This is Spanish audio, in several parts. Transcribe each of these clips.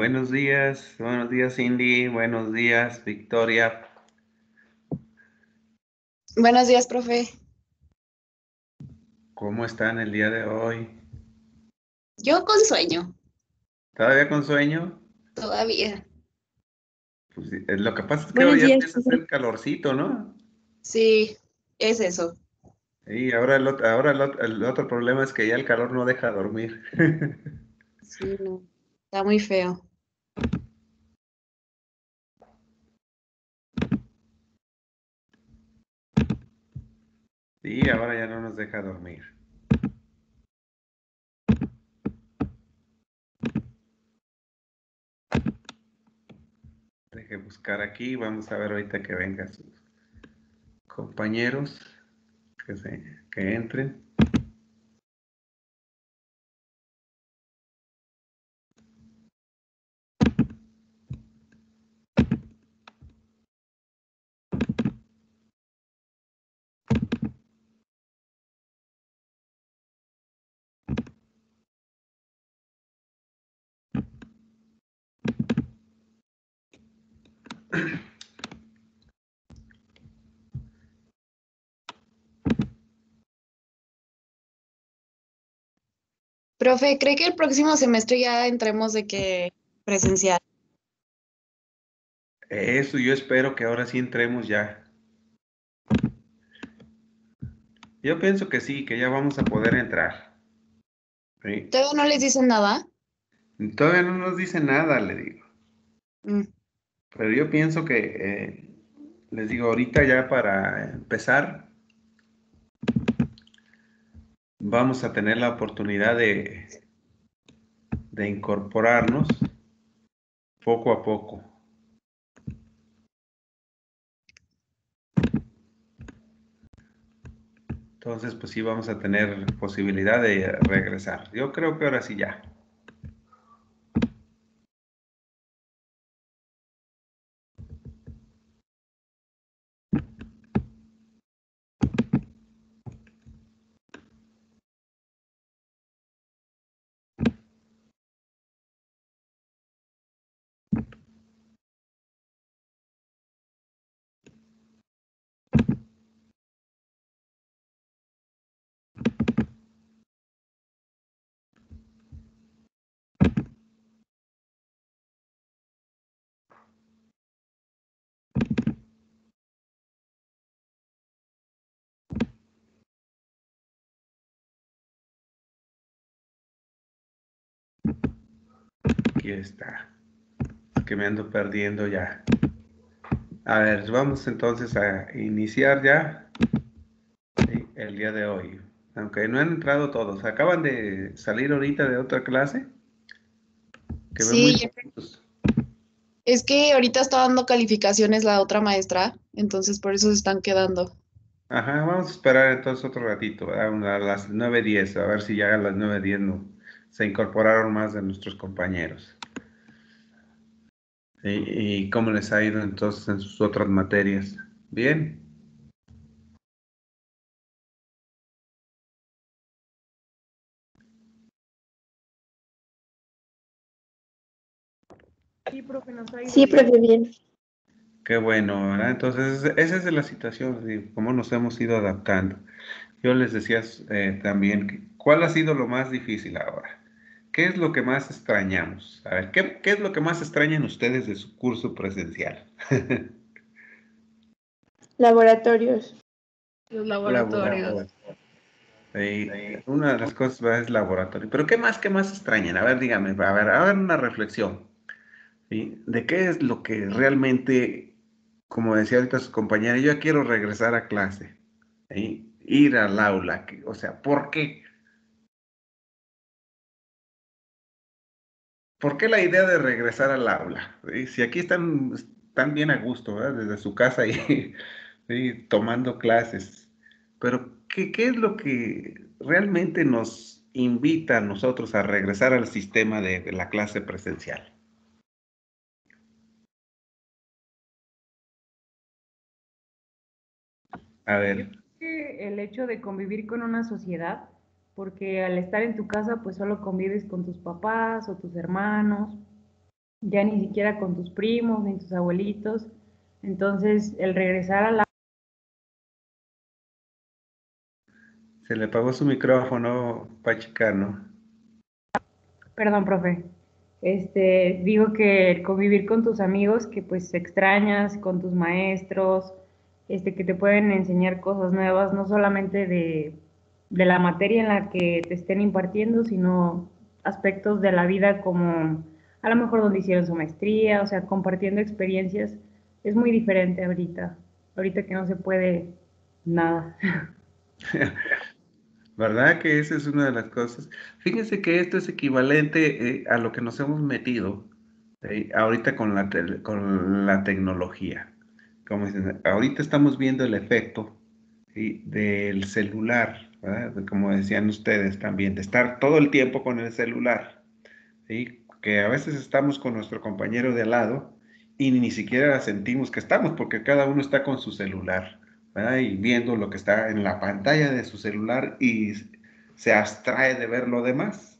Buenos días, buenos días Cindy, buenos días Victoria. Buenos días, profe. ¿Cómo están el día de hoy? Yo con sueño. ¿Todavía con sueño? Todavía. Pues, lo que pasa es que hoy ya empieza a hacer calorcito, ¿no? Sí, es eso. Y ahora, el, ahora el, otro problema es que ya el calor no deja dormir. sí, no. Está muy feo. Sí, ahora ya no nos deja dormir. Deje buscar aquí, vamos a ver ahorita que vengan sus compañeros que, se, que entren. Profe, ¿cree que el próximo semestre ya entremos de que presencial? Eso, yo espero que ahora sí entremos ya. Yo pienso que sí, que ya vamos a poder entrar. ¿Todavía no les dicen nada? Todavía no nos dicen nada, le digo. Mm. Pero yo pienso que, eh, les digo, ahorita ya para empezar, vamos a tener la oportunidad de, de incorporarnos poco a poco. Entonces, pues sí vamos a tener posibilidad de regresar. Yo creo que ahora sí ya. Aquí está. que me ando perdiendo ya. A ver, vamos entonces a iniciar ya el día de hoy. Aunque no han entrado todos. Acaban de salir ahorita de otra clase. sí. es que ahorita está dando calificaciones la otra maestra, entonces por eso se están quedando. Ajá, vamos a esperar entonces otro ratito, a las 9.10, a ver si ya a las 9.10 no, se incorporaron más de nuestros compañeros. ¿Y, cómo les ha ido entonces en sus otras materias? ¿Bien? Sí, profe, nos ha ido Sí, profe, bien. Qué bueno, ¿verdad? Entonces, esa es la situación, cómo nos hemos ido adaptando. Yo les decía eh, también, ¿cuál ha sido lo más difícil ahora? ¿Qué es lo que más extrañamos? A ver, ¿qué, es lo que más extrañan ustedes de su curso presencial? Laboratorios. Los laboratorios. una de las cosas es laboratorio. Pero ¿qué más, qué más extrañan? A ver, dígame, a ver, a ver una reflexión. ¿De qué es lo que realmente, como decía ahorita su compañera, yo quiero regresar a clase? Ir al aula. O sea, ¿por qué? ¿Por qué la idea de regresar al aula? Si aquí están, están bien a gusto, desde su casa y tomando clases, pero ¿qué, ¿qué, es lo que realmente nos invita a nosotros a regresar al sistema de la clase presencial? A ver. el hecho de convivir con una sociedad porque al estar en tu casa pues solo convives con tus papás o tus hermanos ya ni siquiera con tus primos ni tus abuelitos. Entonces, el regresar a la... Se le apagó su micrófono, Pachicano. Perdón, profe. Este, digo que convivir con tus amigos que pues extrañas, con tus maestros, este, que te pueden enseñar cosas nuevas, no solamente de, de la materia en la que te estén impartiendo, sino aspectos de la vida como a lo mejor donde hicieron su maestría, o sea, compartiendo experiencias, es muy diferente ahorita, ahorita que no se puede nada. ¿Verdad que esa es una de las cosas? Fíjense que esto es equivalente eh, a lo que nos hemos metido ahorita con la, con la tecnología. Como ahorita estamos viendo el efecto del celular, como decían ustedes también, de estar todo el tiempo con el celular. Que a veces estamos con nuestro compañero de lado y ni siquiera sentimos que estamos porque cada uno está con su celular y viendo lo que está en la pantalla de su celular y se abstrae de ver lo demás.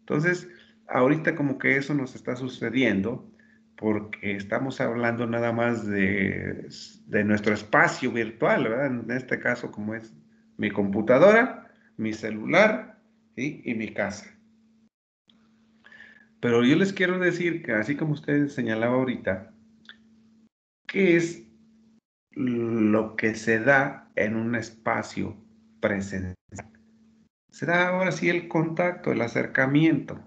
Entonces, ahorita como que eso nos está sucediendo porque estamos hablando nada más de, nuestro espacio virtual, En este caso como es mi computadora, mi celular y mi casa. Pero yo les quiero decir que así como ustedes señalaba ahorita, ¿qué es lo que se da en un espacio presencial. Se da ahora sí el contacto, el acercamiento.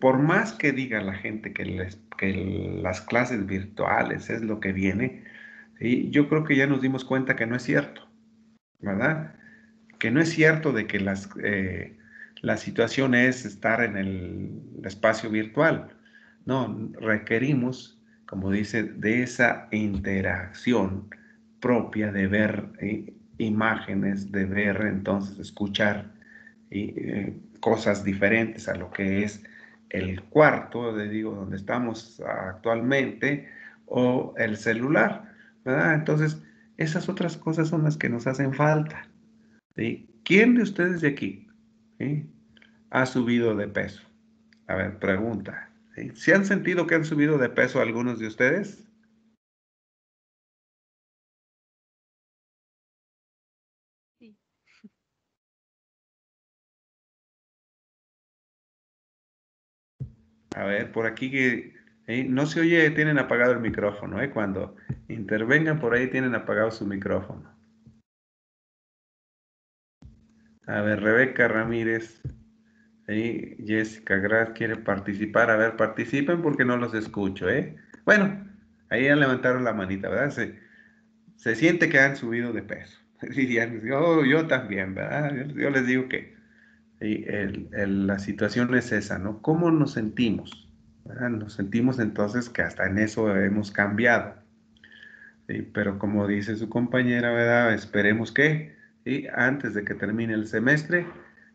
Por más que diga la gente que, las clases virtuales es lo que viene, yo creo que ya nos dimos cuenta que no es cierto, ¿verdad? Que no es cierto de que las, eh, la situación es estar en el espacio virtual. No, requerimos, como dice, de esa interacción propia de ver eh, imágenes, de ver entonces, escuchar eh, cosas diferentes a lo que es el cuarto, de, digo, donde estamos actualmente, o el celular. Entonces, esas otras cosas son las que nos hacen falta. ¿Quién de ustedes de aquí ha subido de peso? A ver, pregunta. ¿Si han sentido que han subido de peso algunos de ustedes? A ver, por aquí que no se oye, tienen apagado el micrófono, ¿eh? Cuando intervengan por ahí tienen apagado su micrófono. A ver, Rebeca Ramírez, ahí Jessica Gras quiere participar. A ver, participen porque no los escucho, ¿eh? Bueno, ahí ya levantaron la manita, ¿verdad? Se, se siente que han subido de peso. Dirían, oh, yo también, ¿verdad? yo les digo que la situación es esa, ¿no? ¿Cómo nos sentimos? Nos sentimos entonces que hasta en eso hemos cambiado. Pero como dice su compañera, ¿verdad? Esperemos que antes de que termine el semestre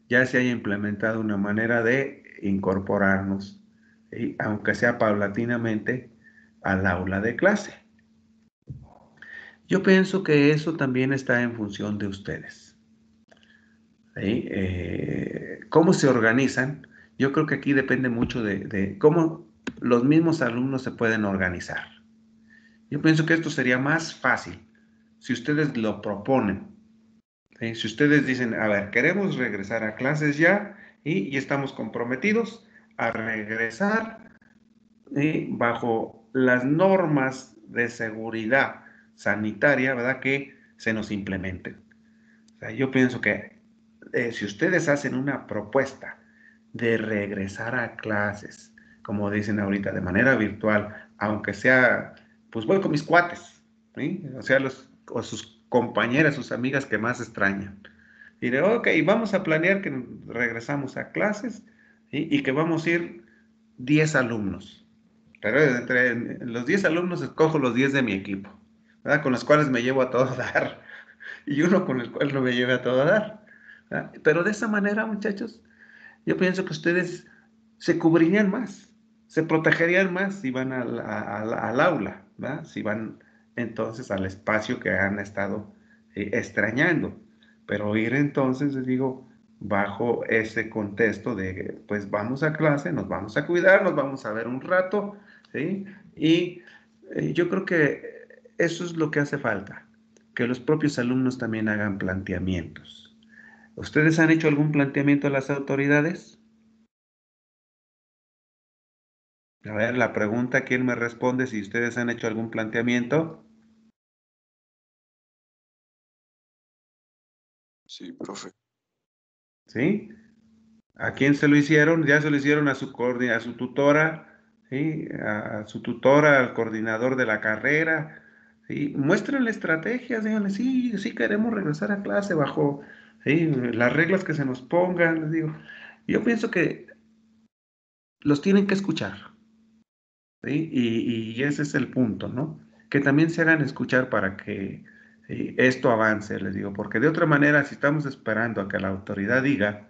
ya se haya implementado una manera de incorporarnos, aunque sea paulatinamente, al aula de clase. Yo pienso que eso también está en función de ustedes. Eh, ¿Cómo se organizan? Yo creo que aquí depende mucho de, cómo los mismos alumnos se pueden organizar. Yo pienso que esto sería más fácil si ustedes lo proponen. Si ustedes dicen, a ver, queremos regresar a clases ya y, estamos comprometidos a regresar bajo las normas de seguridad sanitaria, ¿verdad? Que se nos implementen. yo pienso que eh, si ustedes hacen una propuesta de regresar a clases, como dicen ahorita, de manera virtual, aunque sea, pues voy con mis cuates, o sea, los, o sus compañeras, sus amigas que más extrañan. Y de, ok, vamos a planear que regresamos a clases y que vamos a ir 10 alumnos. Pero entre los 10 alumnos escojo los 10 de mi equipo, ¿verdad? con los cuales me llevo a todo dar. Y uno con el cual no me lleve a todo dar. Pero de esa manera, muchachos, yo pienso que ustedes se cubrirían más, se protegerían más si van al, aula, si van entonces al espacio que han estado eh, extrañando. Pero ir entonces, les digo, bajo ese contexto de, pues vamos a clase, nos vamos a cuidar, nos vamos a ver un rato ¿sí? Y eh, yo creo que eso es lo que hace falta, que los propios alumnos también hagan planteamientos. ¿Ustedes han hecho algún planteamiento a las autoridades? A ver, la pregunta, ¿quién me responde si ustedes han hecho algún planteamiento? Sí, profe. ¿Sí? ¿A quién se lo hicieron? Ya se lo hicieron a su, a su tutora, ¿sí? a su tutora, al coordinador de la carrera. ¿sí? Muéstrenle estrategias, díganle, sí, sí queremos regresar a clase bajo las reglas que se nos pongan. Les digo, yo pienso que los tienen que escuchar. Y, ese es el punto, ¿no? Que también se hagan escuchar para que esto avance, les digo, porque de otra manera, si estamos esperando a que la autoridad diga,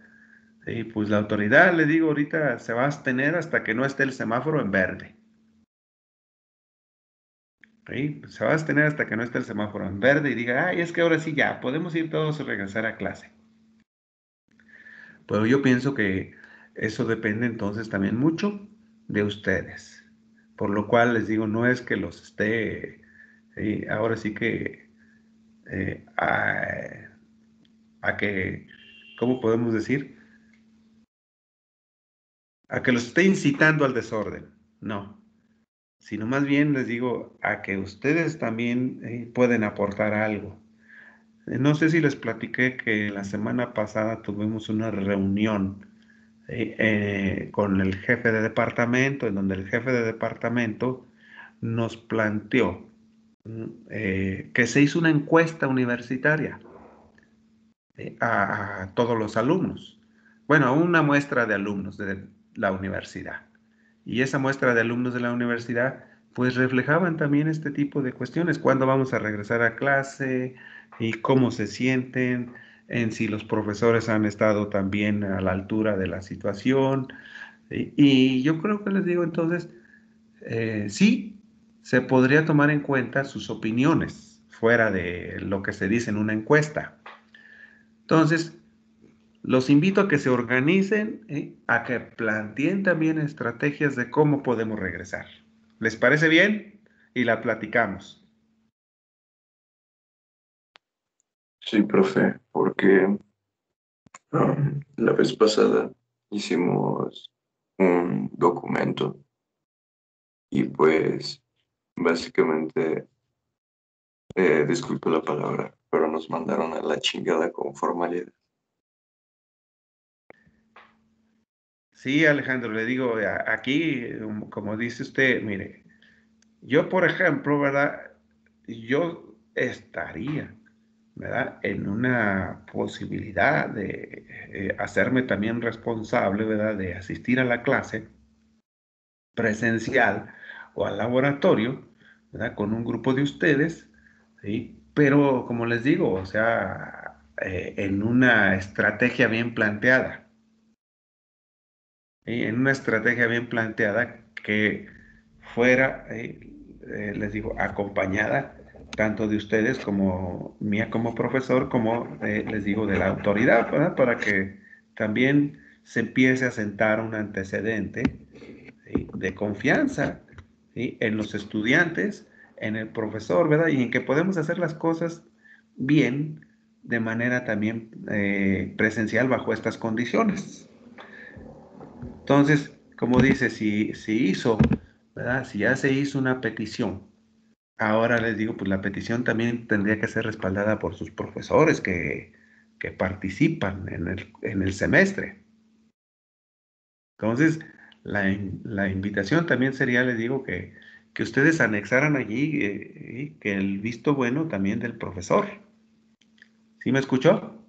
pues la autoridad, les digo, ahorita se va a abstener hasta que no esté el semáforo en verde. Se va a abstener hasta que no esté el semáforo en verde y diga, ay, es que ahora sí ya, podemos ir todos a regresar a clase. Pero yo pienso que eso depende entonces también mucho de ustedes. Por lo cual les digo, no es que los esté, ahora sí que, eh, a, que, ¿cómo podemos decir? A que los esté incitando al desorden, no. Sino más bien les digo a que ustedes también eh, pueden aportar algo. No sé si les platiqué que la semana pasada tuvimos una reunión eh, con el jefe de departamento, en donde el jefe de departamento nos planteó mm, eh, que se hizo una encuesta universitaria eh, a, a, todos los alumnos. Bueno, a una muestra de alumnos de la universidad. Y esa muestra de alumnos de la universidad, pues reflejaban también este tipo de cuestiones. ¿Cuándo vamos a regresar a clase? ¿Y cómo se sienten? En si los profesores han estado también a la altura de la situación. Y, yo creo que les digo entonces, eh, sí, se podría tomar en cuenta sus opiniones fuera de lo que se dice en una encuesta. Entonces, los invito a que se organicen, ¿eh? a que planteen también estrategias de cómo podemos regresar. ¿Les parece bien? Y la platicamos. Sí, profe, porque um, la vez pasada hicimos un documento y pues básicamente, eh, disculpe la palabra, pero nos mandaron a la chingada con formalidad. Sí, Alejandro, le digo, aquí, como dice usted, mire, yo por ejemplo, ¿verdad? Yo estaría en una posibilidad de eh, hacerme también responsable, ¿verdad? De asistir a la clase presencial o al laboratorio, ¿verdad? Con un grupo de ustedes, ¿sí? Pero como les digo, o sea, eh, en una estrategia bien planteada. En una estrategia bien planteada que fuera, eh, les digo, acompañada tanto de ustedes como mía como profesor, como eh, les digo de la autoridad, para que también se empiece a sentar un antecedente de confianza en los estudiantes, en el profesor, ¿verdad? Y en que podemos hacer las cosas bien de manera también eh, presencial bajo estas condiciones. Entonces, como dice, si, si hizo, ¿verdad? Si ya se hizo una petición Ahora les digo, pues la petición también tendría que ser respaldada por sus profesores que, participan en el, semestre. Entonces, la, invitación también sería, les digo, que, ustedes anexaran allí eh, que el visto bueno también del profesor. ¿Sí me escuchó?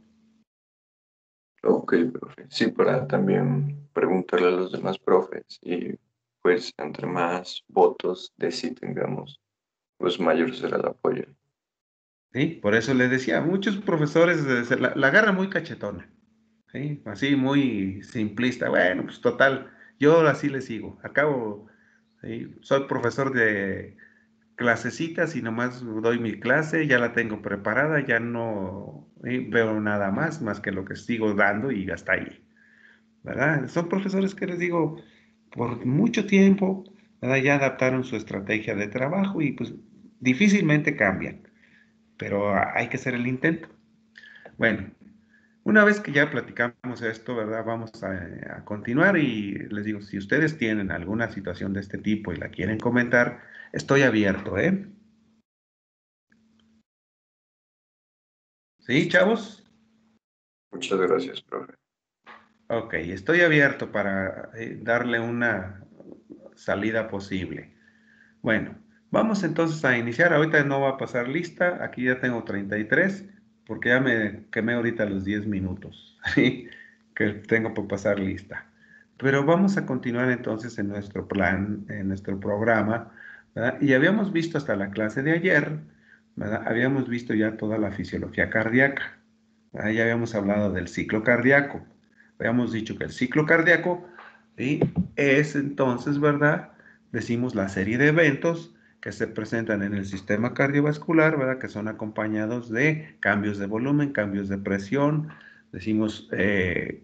Ok, profe. Sí, para también preguntarle a los demás profes y pues entre más votos de sí tengamos, pues mayor será el apoyo. Sí, por eso le decía, muchos profesores la, la agarran muy cachetona, ¿sí? así muy simplista. Bueno, pues total, yo así le sigo. Acabo, soy profesor de clasecitas y nomás doy mi clase, ya la tengo preparada, ya no veo nada más, más que lo que sigo dando y hasta ahí. ¿Verdad? Son profesores que les digo, por mucho tiempo ya adaptaron su estrategia de trabajo y pues difícilmente cambian, pero hay que hacer el intento. Bueno, una vez que ya platicamos esto, ¿verdad? Vamos a, a, continuar y les digo, si ustedes tienen alguna situación de este tipo y la quieren comentar, estoy abierto, ¿eh? ¿Sí, chavos? Muchas gracias, profe. Ok, estoy abierto para eh, darle una salida posible. Bueno, vamos entonces a iniciar. Ahorita no va a pasar lista. Aquí ya tengo 33 porque ya me quemé ahorita los 10 minutos que tengo por pasar lista. Pero vamos a continuar entonces en nuestro plan, en nuestro programa. Y habíamos visto hasta la clase de ayer, habíamos visto ya toda la fisiología cardíaca. Ya habíamos hablado del ciclo cardíaco. Habíamos dicho que el ciclo cardíaco es entonces, ¿verdad? Decimos la serie de eventos que se presentan en el sistema cardiovascular, ¿verdad? Que son acompañados de cambios de volumen, cambios de presión, decimos eh,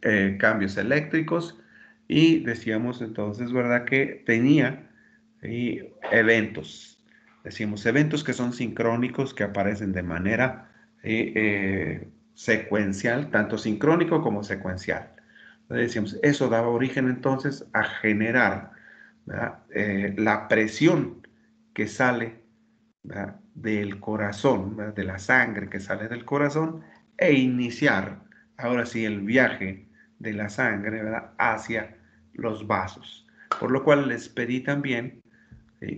eh, cambios eléctricos y decíamos entonces, ¿verdad? Que tenía eventos, decimos eventos que son sincrónicos, que aparecen de manera eh, secuencial, tanto sincrónico como secuencial. Decíamos, eso daba origen entonces a generar eh, la presión que sale del corazón, de la sangre que sale del corazón, e iniciar ahora sí el viaje de la sangre hacia los vasos. Por lo cual les pedí también,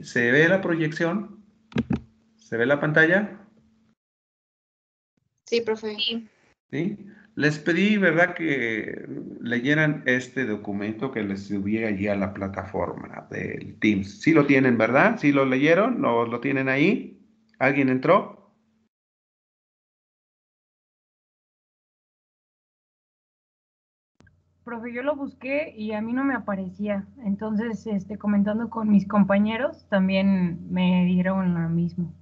¿se ve la proyección? ¿Se ve la pantalla? Sí, profe. ¿Sí? Les pedí, ¿verdad?, que leyeran este documento que les subí allí a la plataforma del Teams. Sí lo tienen, ¿verdad? ¿Sí lo leyeron? ¿No lo tienen ahí? ¿Alguien entró? Profe, yo lo busqué y a mí no me aparecía. Entonces, este, comentando con mis compañeros, también me dieron lo mismo.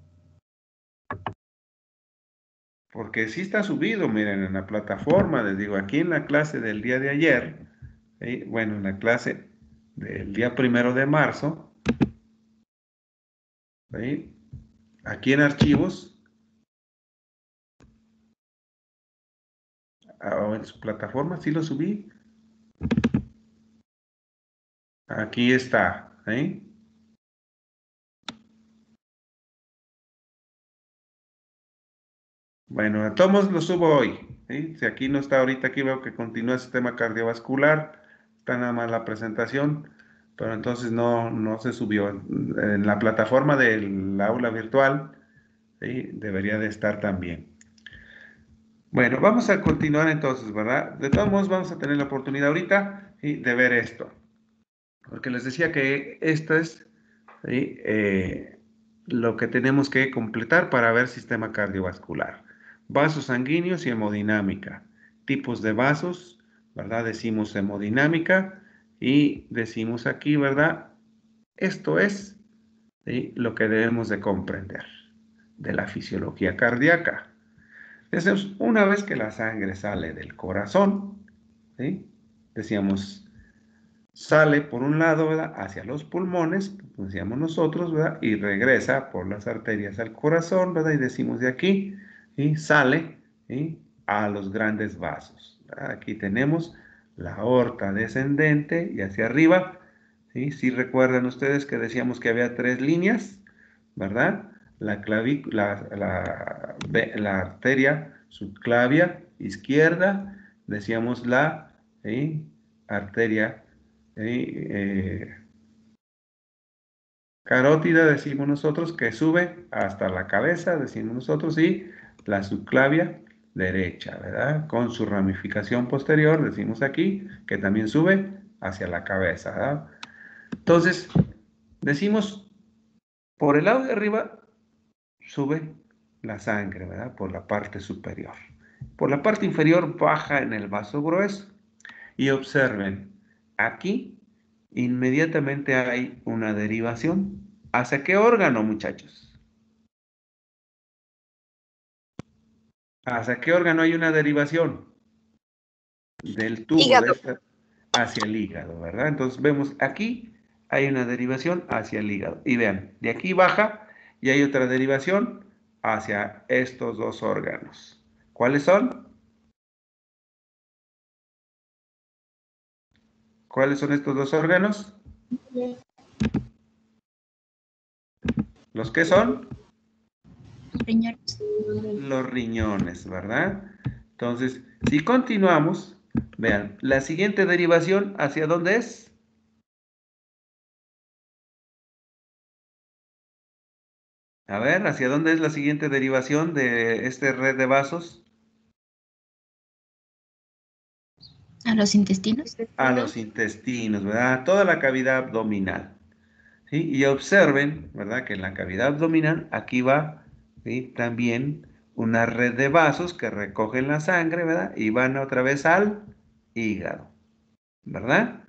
Porque sí está subido, miren, en la plataforma, les digo, aquí en la clase del día de ayer, bueno, en la clase del día primero de marzo, aquí en archivos, ah, en su plataforma, sí lo subí. Aquí está. Bueno, a todos lo subo hoy. Si aquí no está ahorita, aquí veo que continúa el sistema cardiovascular, está nada más la presentación, pero entonces no, no se subió. En la plataforma del aula virtual debería de estar también. Bueno, vamos a continuar entonces, ¿verdad? De todos modos, vamos a tener la oportunidad ahorita de ver esto. Porque les decía que esto es eh, lo que tenemos que completar para ver sistema cardiovascular vasos sanguíneos y hemodinámica. Tipos de vasos, ¿verdad? Decimos hemodinámica y decimos aquí, ¿verdad? Esto es lo que debemos de comprender de la fisiología cardíaca. Entonces, una vez que la sangre sale del corazón, decíamos, sale por un lado ¿verdad? hacia los pulmones, decíamos nosotros, ¿verdad? y regresa por las arterias al corazón, ¿verdad? y decimos de aquí, y sale a los grandes vasos. Aquí tenemos la aorta descendente y hacia arriba. Si ¿sí? recuerdan ustedes que decíamos que había tres líneas, ¿verdad? La, la, la, arteria subclavia izquierda, decíamos la arteria eh, carótida, decimos nosotros, que sube hasta la cabeza, decimos nosotros, y la subclavia derecha, ¿verdad? Con su ramificación posterior, decimos aquí, que también sube hacia la cabeza, ¿verdad? Entonces, decimos, por el lado de arriba sube la sangre, ¿verdad? Por la parte superior. Por la parte inferior baja en el vaso grueso. Y observen, aquí inmediatamente hay una derivación. ¿Hacia qué órgano, muchachos? ¿Hacia qué órgano hay una derivación? Del tubo hacia el hígado, ¿verdad? Entonces vemos aquí hay una derivación hacia el hígado. Y vean, de aquí baja y hay otra derivación hacia estos dos órganos. ¿Cuáles son? ¿Cuáles son estos dos órganos? ¿Los qué son? Riñones. Los riñones, ¿verdad? Entonces, si continuamos, vean, la siguiente derivación, ¿hacia dónde es? A ver, ¿hacia dónde es la siguiente derivación de esta red de vasos? A los intestinos. A los intestinos, ¿verdad? Toda la cavidad abdominal. ¿sí? Y observen, ¿verdad? Que en la cavidad abdominal aquí va ¿sí? también una red de vasos que recogen la sangre, ¿verdad? Y van otra vez al hígado, ¿verdad?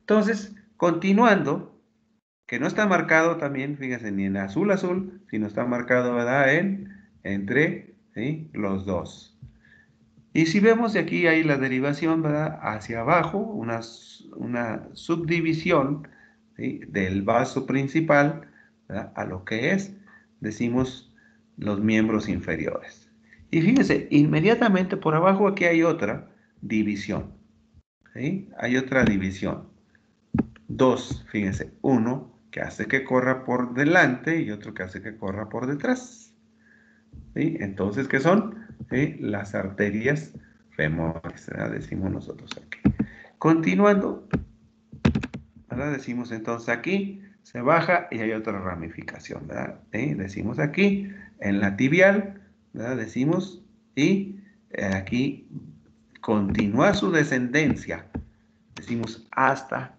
Entonces, continuando, que no está marcado también, fíjense, ni en azul azul, sino está marcado, ¿verdad? En, entre los dos. Y si vemos de aquí hay la derivación, ¿verdad? Hacia abajo, una, una subdivisión del vaso principal ¿verdad? a lo que es, decimos, los miembros inferiores. Y fíjense, inmediatamente por abajo aquí hay otra división. Hay otra división. Dos, fíjense, uno que hace que corra por delante y otro que hace que corra por detrás. ¿Sí? Entonces, ¿qué son? Las arterias ¿verdad? decimos nosotros aquí. Continuando, decimos entonces aquí, se baja y hay otra ramificación. Decimos aquí, en la tibial, ¿verdad? Decimos, y eh, aquí continúa su descendencia, decimos hasta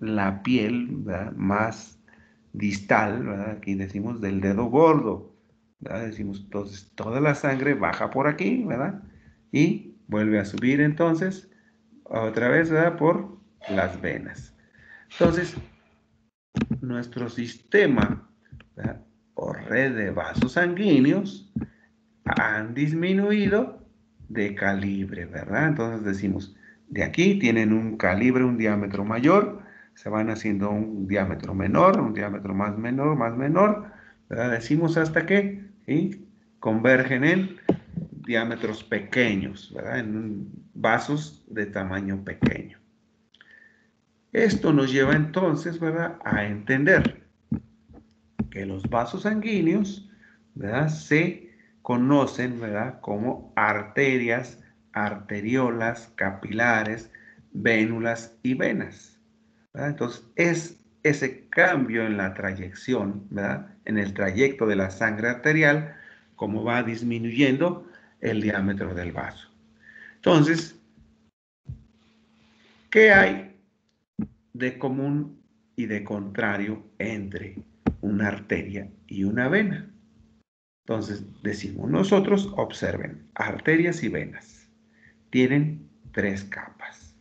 la piel más distal, aquí decimos del dedo gordo, decimos entonces toda la sangre baja por aquí, ¿verdad? Y vuelve a subir entonces otra vez ¿verdad? por las venas. Entonces, nuestro sistema red de vasos sanguíneos han disminuido de calibre, ¿verdad? Entonces decimos, de aquí tienen un calibre, un diámetro mayor, se van haciendo un diámetro menor, un diámetro más menor, más menor, ¿verdad? Decimos hasta que convergen en diámetros pequeños, ¿verdad? En vasos de tamaño pequeño. Esto nos lleva entonces, ¿verdad? A entender que los vasos sanguíneos. Se conocen. Como arterias arteriolas, capilares, vénulas y venas. Entonces, es ese cambio en la trayección, en el trayecto de la sangre arterial, como va disminuyendo el diámetro del vaso. Entonces, ¿qué hay de común y de contrario entre una arteria y una vena? Entonces, decimos nosotros, observen, arterias y venas tienen tres capas.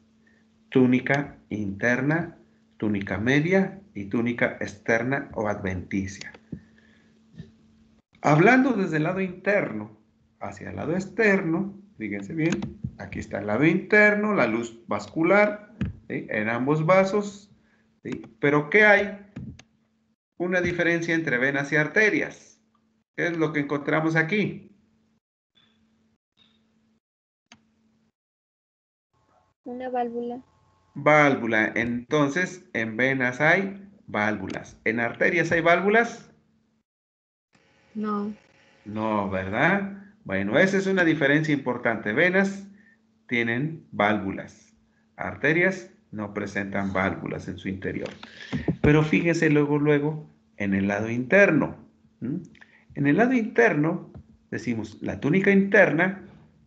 Túnica interna, túnica media y túnica externa o adventicia. Hablando desde el lado interno hacia el lado externo, fíjense bien, aquí está el lado interno, la luz vascular en ambos vasos, pero ¿qué hay? Una diferencia entre venas y arterias. ¿Qué es lo que encontramos aquí? Una válvula. Válvula. Entonces, en venas hay válvulas. ¿En arterias hay válvulas? No. No, ¿verdad? Bueno, esa es una diferencia importante. Venas tienen válvulas. Arterias no presentan válvulas en su interior. Pero fíjese luego, luego, en el lado interno. En el lado interno, decimos, la túnica interna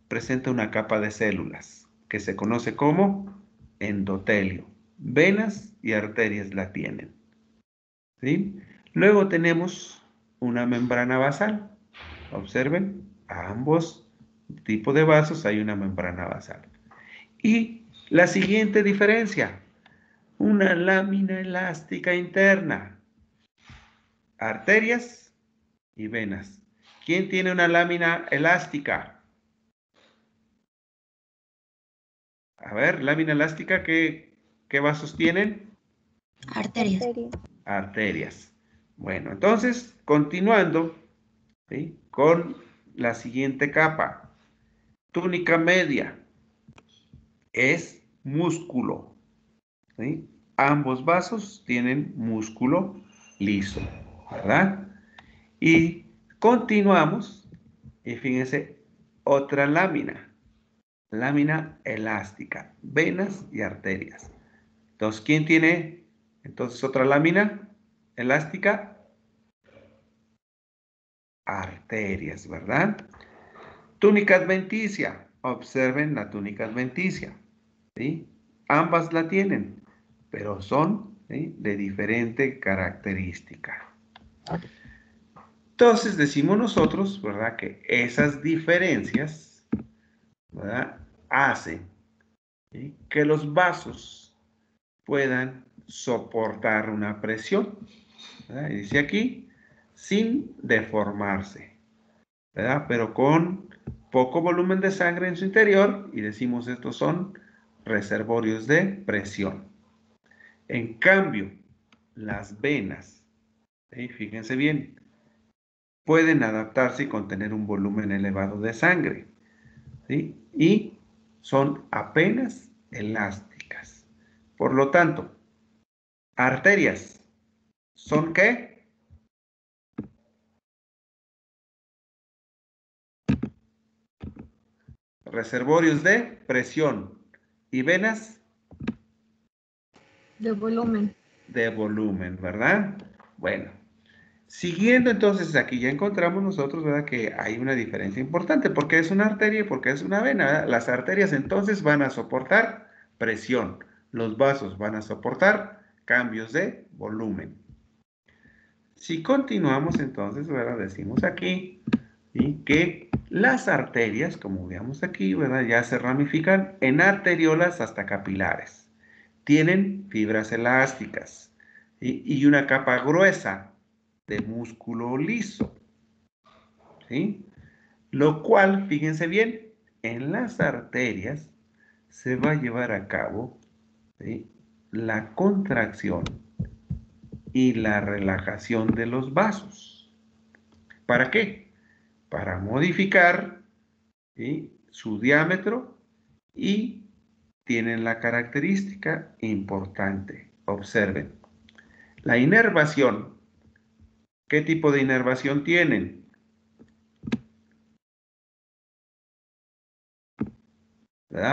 presenta una capa de células que se conoce como endotelio. Venas y arterias la tienen. ¿sí? Luego tenemos una membrana basal. Observen, a ambos tipos de vasos hay una membrana basal. Y la siguiente diferencia, una lámina elástica interna. Arterias y venas. ¿Quién tiene una lámina elástica? A ver, lámina elástica, ¿qué, vasos tienen? Arterias. Arterias. Bueno, entonces, continuando con la siguiente capa. Túnica media es músculo. Ambos vasos tienen músculo liso, ¿verdad? Y continuamos, y fíjense, otra lámina, lámina elástica, venas y arterias. Entonces, ¿quién tiene entonces otra lámina elástica? Arterias, ¿verdad? Túnica adventicia, observen la túnica adventicia, ¿sí? Ambas la tienen, pero son de diferente característica. Entonces decimos nosotros, ¿verdad? Que esas diferencias, ¿verdad? Hacen que los vasos puedan soportar una presión. ¿verdad? Y dice aquí, sin deformarse, ¿verdad? Pero con poco volumen de sangre en su interior y decimos estos son reservorios de presión. En cambio, las venas, fíjense bien, pueden adaptarse y contener un volumen elevado de sangre. Y son apenas elásticas. Por lo tanto, arterias, ¿son qué? Reservorios de presión. ¿Y venas? De volumen. De volumen, ¿verdad? Bueno, Siguiendo entonces aquí ya encontramos nosotros ¿verdad? que hay una diferencia importante porque es una arteria y porque es una vena. Las arterias entonces van a soportar presión, los vasos van a soportar cambios de volumen. Si continuamos entonces, ¿verdad? decimos aquí que las arterias, como veamos aquí, ya se ramifican en arteriolas hasta capilares. Tienen fibras elásticas y una capa gruesa de músculo liso. Lo cual, fíjense bien, en las arterias se va a llevar a cabo la contracción y la relajación de los vasos. ¿Para qué? Para modificar su diámetro y tienen la característica importante. Observen. La inervación ¿Qué tipo de inervación tienen?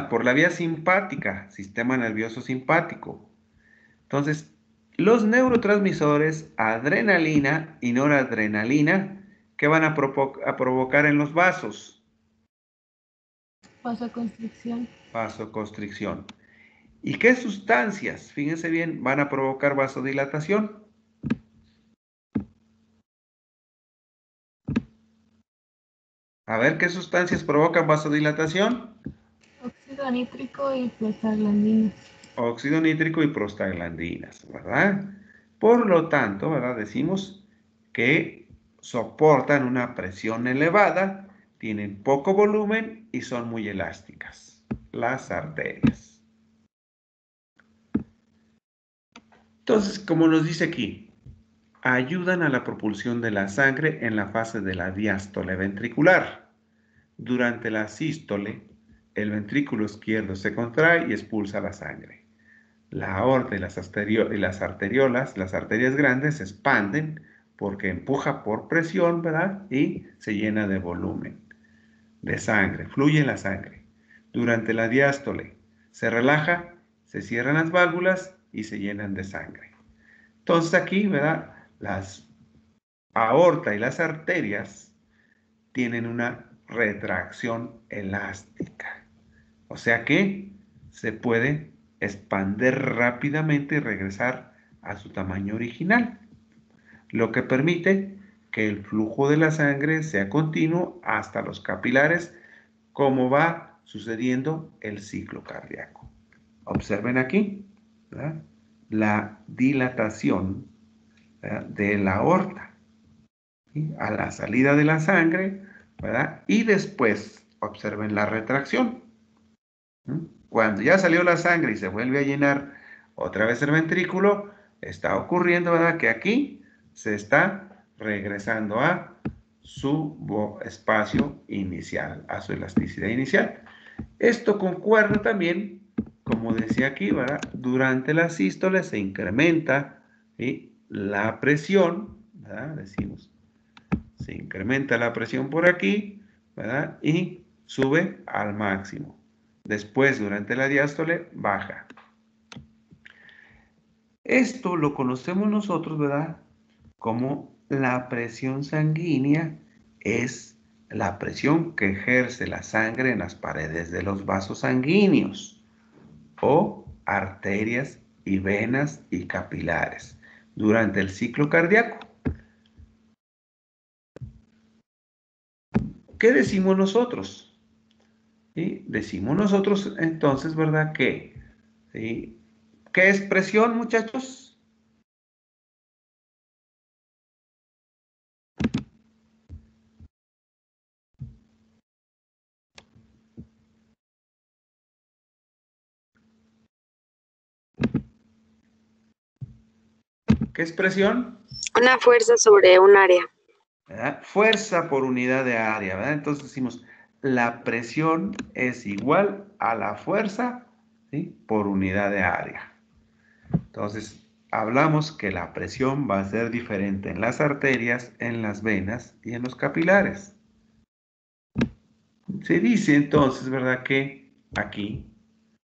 Por la vía simpática, sistema nervioso simpático. Entonces, los neurotransmisores adrenalina y noradrenalina, ¿qué van a, a provocar en los vasos? Vasoconstricción. Vasoconstricción. ¿Y qué sustancias, fíjense bien, van a provocar vasodilatación? A ver, ¿qué sustancias provocan vasodilatación? Óxido nítrico y prostaglandinas. Óxido nítrico y prostaglandinas, ¿verdad? Por lo tanto, ¿verdad? Decimos que soportan una presión elevada, tienen poco volumen y son muy elásticas. Las arterias. Entonces, como nos dice aquí, ayudan a la propulsión de la sangre en la fase de la diástole ventricular. Durante la sístole, el ventrículo izquierdo se contrae y expulsa la sangre. La aorta y las, arteriolas, las arterias grandes, se expanden porque empuja por presión, ¿verdad? Y se llena de volumen, de sangre, fluye la sangre. Durante la diástole, se relaja, se cierran las válvulas y se llenan de sangre. Entonces aquí, ¿verdad? las aorta y las arterias tienen una retracción elástica. O sea que se puede expander rápidamente y regresar a su tamaño original, lo que permite que el flujo de la sangre sea continuo hasta los capilares, como va sucediendo el ciclo cardíaco. Observen aquí la dilatación de la aorta, a la salida de la sangre. Y después observen la retracción. Cuando ya salió la sangre y se vuelve a llenar otra vez el ventrículo, está ocurriendo. Que aquí se está regresando a su espacio inicial, a su elasticidad inicial. Esto concuerda también, como decía aquí, ¿verdad? Durante la sístole se incrementa la presión, ¿verdad? Decimos, se incrementa la presión por aquí, ¿verdad? Y sube al máximo. Después, durante la diástole, baja. Esto lo conocemos nosotros, ¿verdad? Como la presión sanguínea es la presión que ejerce la sangre en las paredes de los vasos sanguíneos o arterias y venas y capilares durante el ciclo cardíaco. ¿Qué decimos nosotros? Decimos nosotros entonces, ¿verdad? Que, ¿sí? ¿Qué es presión, muchachos? ¿Qué es presión? Una fuerza sobre un área. Fuerza por unidad de área, ¿verdad? Entonces decimos, la presión es igual a la fuerza por unidad de área. Entonces, hablamos que la presión va a ser diferente en las arterias, en las venas y en los capilares. Se dice entonces, ¿verdad? Que aquí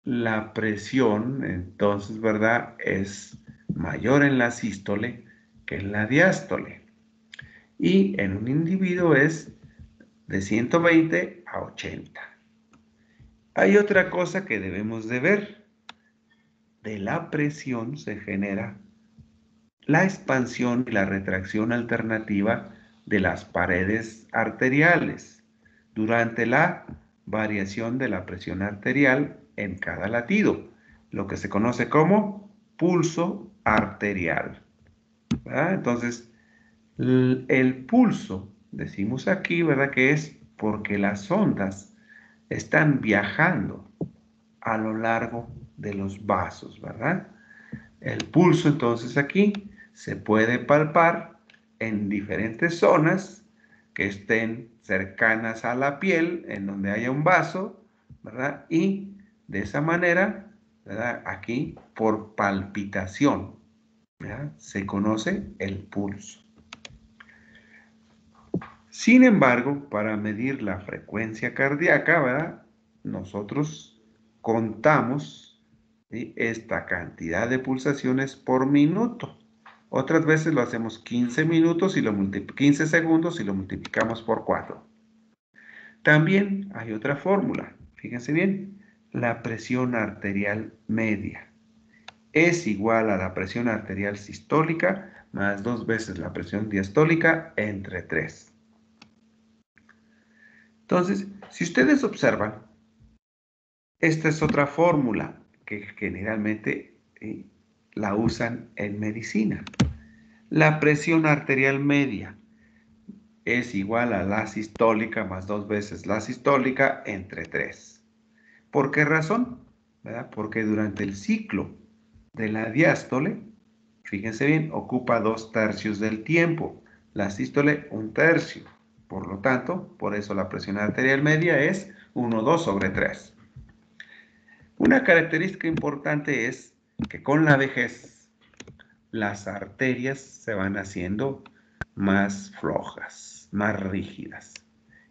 la presión, entonces, ¿verdad? Es mayor en la sístole que en la diástole. Y en un individuo es de 120 a 80. Hay otra cosa que debemos de ver. De la presión se genera la expansión y la retracción alternativa de las paredes arteriales durante la variación de la presión arterial en cada latido, lo que se conoce como pulso arterial. Entonces, el pulso, decimos aquí, ¿verdad? Que es porque las ondas están viajando a lo largo de los vasos, ¿verdad? El pulso entonces aquí se puede palpar en diferentes zonas que estén cercanas a la piel, en donde haya un vaso, ¿verdad? Y de esa manera, Aquí por palpitación. Se conoce el pulso. Sin embargo, para medir la frecuencia cardíaca, ¿verdad? Nosotros contamos esta cantidad de pulsaciones por minuto. Otras veces lo hacemos 15 minutos y lo 15 segundos y lo multiplicamos por 4. También hay otra fórmula. Fíjense bien, la presión arterial media es igual a la presión arterial sistólica más dos veces la presión diastólica entre 3. Entonces, si ustedes observan, esta es otra fórmula que generalmente eh, la usan en medicina. La presión arterial media es igual a la sistólica más dos veces la sistólica entre tres. ¿Por qué razón? Porque durante el ciclo de la diástole, fíjense bien, ocupa dos tercios del tiempo. La sístole un tercio. Por lo tanto, por eso la presión arterial media es 1,2 sobre 3. Una característica importante es que con la vejez las arterias se van haciendo más flojas, más rígidas.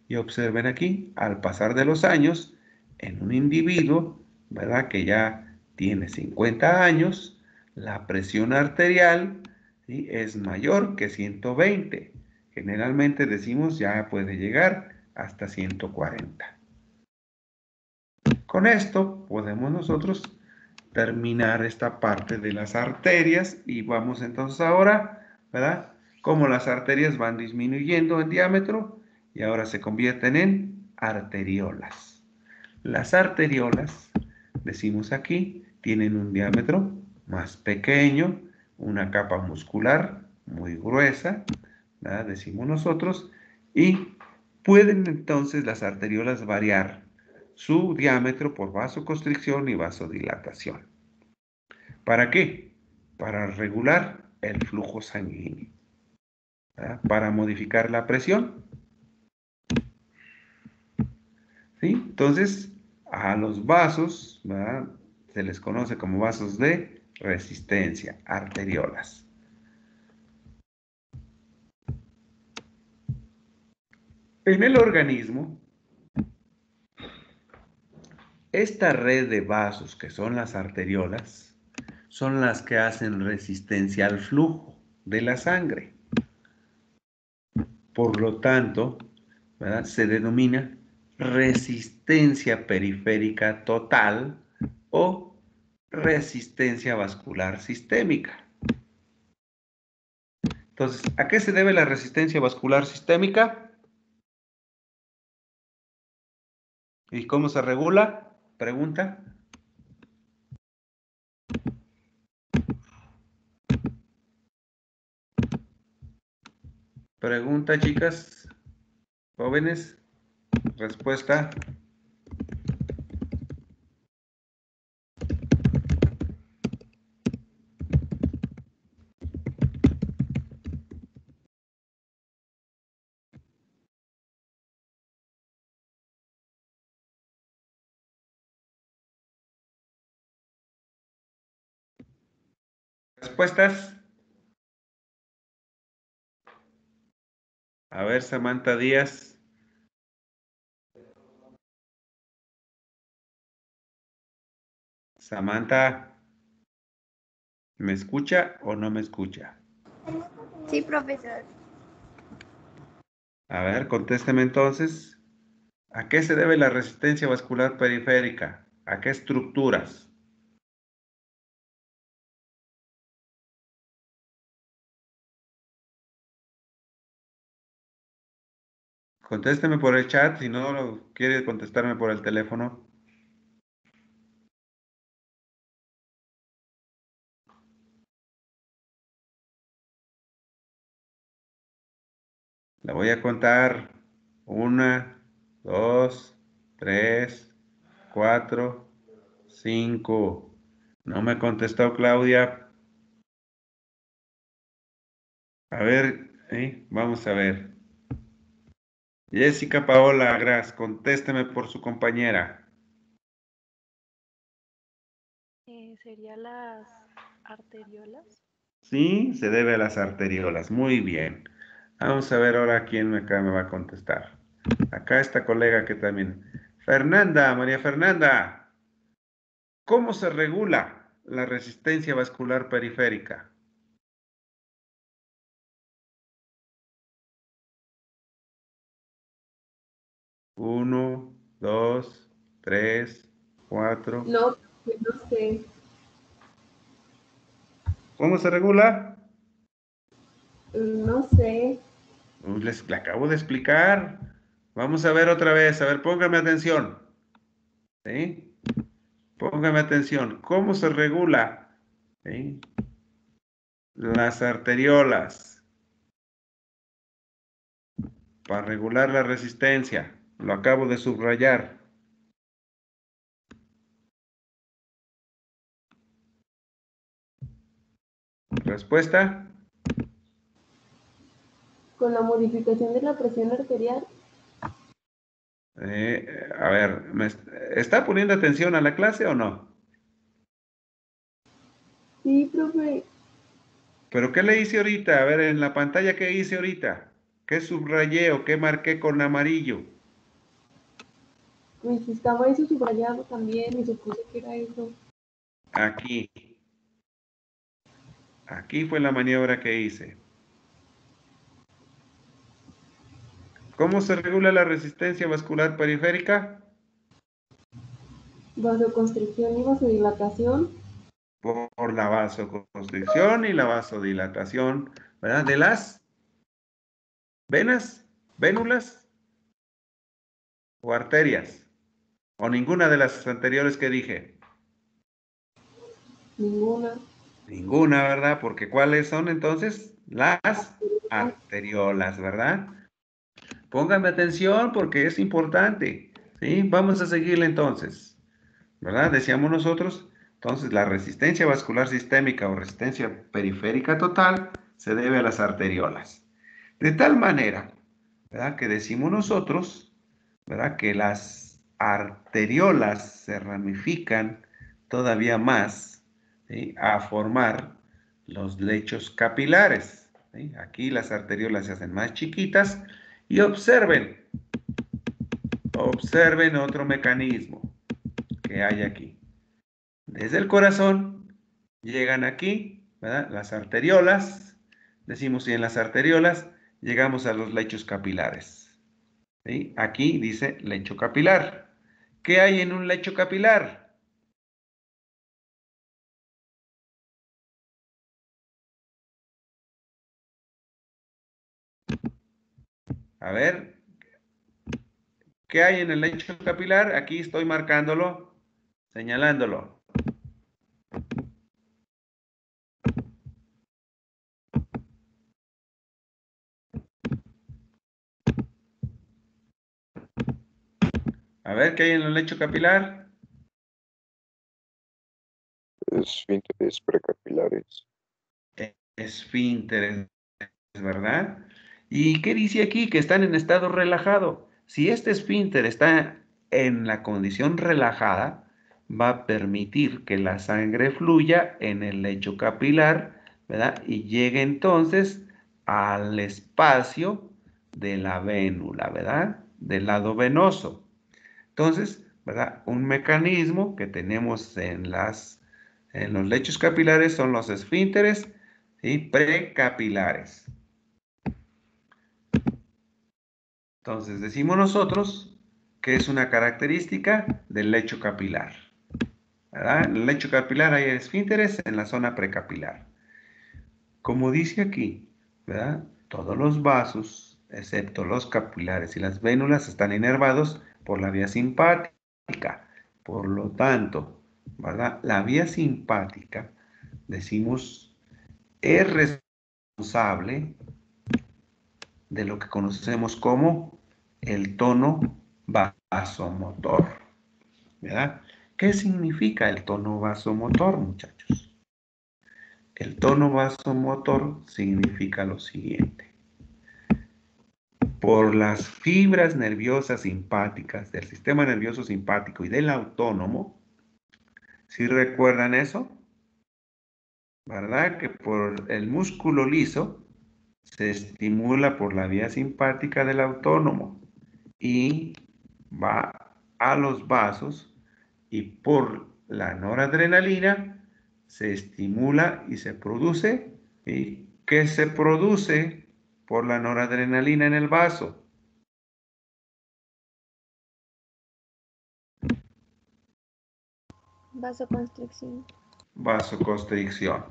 Y observen aquí, al pasar de los años, en un individuo, ¿verdad? Que ya tiene 50 años, la presión arterial es mayor que 120 Generalmente decimos ya puede llegar hasta 140. Con esto podemos nosotros terminar esta parte de las arterias y vamos entonces ahora, ¿verdad? Como las arterias van disminuyendo en diámetro y ahora se convierten en arteriolas. Las arteriolas, decimos aquí, tienen un diámetro más pequeño, una capa muscular muy gruesa, decimos nosotros, y pueden entonces las arteriolas variar su diámetro por vasoconstricción y vasodilatación. ¿Para qué? para regular el flujo sanguíneo, para modificar la presión. Entonces, a los vasos se les conoce como vasos de resistencia, arteriolas. En el organismo, esta red de vasos que son las arteriolas son las que hacen resistencia al flujo de la sangre. Por lo tanto, se denomina resistencia periférica total o resistencia vascular sistémica. Entonces, ¿a qué se debe la resistencia vascular sistémica? ¿Y cómo se regula? Pregunta. Pregunta, chicas, jóvenes. Respuesta. respuestas? A ver, Samantha Díaz. Samantha, ¿me escucha o no me escucha? Sí, profesor. A ver, contésteme entonces. ¿A qué se debe la resistencia vascular periférica? ¿A qué estructuras? Contésteme por el chat, si no quiere contestarme por el teléfono. La voy a contar. Una, dos, tres, cuatro, cinco. No me contestó Claudia. A ver, ¿eh? vamos a ver. Jessica Paola Gras, contésteme por su compañera. Eh, ¿Sería las arteriolas? Sí, se debe a las arteriolas. Muy bien. Vamos a ver ahora quién acá me va a contestar. Acá esta colega que también. Fernanda, María Fernanda. ¿Cómo se regula la resistencia vascular periférica? Uno, dos, tres, cuatro. No, no sé. ¿Cómo se regula? No sé. Les le acabo de explicar. Vamos a ver otra vez. A ver, póngame atención. ¿Sí? Póngame atención. ¿Cómo se regula? Las arteriolas. Para regular la resistencia. Lo acabo de subrayar. Respuesta. Con la modificación de la presión arterial. Eh, a ver, ¿me ¿está poniendo atención a la clase o no? Sí, profe. ¿Pero qué le hice ahorita? A ver, en la pantalla, ¿qué hice ahorita? ¿Qué subrayé o qué marqué con amarillo? Pues estaba eso subrayado también y supuse que era eso. Aquí. Aquí fue la maniobra que hice. ¿Cómo se regula la resistencia vascular periférica? Vasoconstricción y vasodilatación. Por la vasoconstricción y la vasodilatación, ¿verdad? De las venas, vénulas o arterias. ¿O ninguna de las anteriores que dije? Ninguna. Ninguna, ¿verdad? Porque ¿cuáles son entonces? Las arteriolas, ¿verdad? Pónganme atención porque es importante. ¿sí? Vamos a seguirle entonces. ¿Verdad? Decíamos nosotros, Entonces, la resistencia vascular sistémica o resistencia periférica total se debe a las arteriolas. De tal manera, ¿verdad? Que decimos nosotros, ¿verdad? Que las arteriolas se ramifican todavía más a formar los lechos capilares. Aquí las arteriolas se hacen más chiquitas y observen, observen otro mecanismo que hay aquí. Desde el corazón llegan aquí, ¿verdad? Las arteriolas, decimos y en las arteriolas llegamos a los lechos capilares. Aquí dice lecho capilar. ¿Qué hay en un lecho capilar? A ver, ¿qué hay en el lecho capilar? Aquí estoy marcándolo, señalándolo. A ver, ¿qué hay en el lecho capilar? Esfínteres precapilares. Esfínteres, ¿verdad? ¿Y qué dice aquí? Que están en estado relajado. Si este esfínter está en la condición relajada, va a permitir que la sangre fluya en el lecho capilar, ¿verdad? Y llegue entonces al espacio de la vénula, ¿verdad? Del lado venoso. Entonces, ¿verdad? Un mecanismo que tenemos en, las, en los lechos capilares son los esfínteres y precapilares. Entonces, decimos nosotros que es una característica del lecho capilar. En el lecho capilar hay esfínteres en la zona precapilar. Como dice aquí, todos los vasos, excepto los capilares y las vénulas, están inervados por la vía simpática. Por lo tanto. La vía simpática, decimos, es responsable de lo que conocemos como el tono vasomotor. ¿Verdad? ¿Qué significa el tono vasomotor, muchachos? El tono vasomotor significa lo siguiente. Por las fibras nerviosas simpáticas del sistema nervioso simpático y del autónomo, ¿sí recuerdan eso? ¿Verdad? Que por el músculo liso se estimula por la vía simpática del autónomo y va a los vasos y por la noradrenalina se estimula y se produce. ¿Y qué se produce por la noradrenalina en el vaso? Vasoconstricción. Vasoconstricción.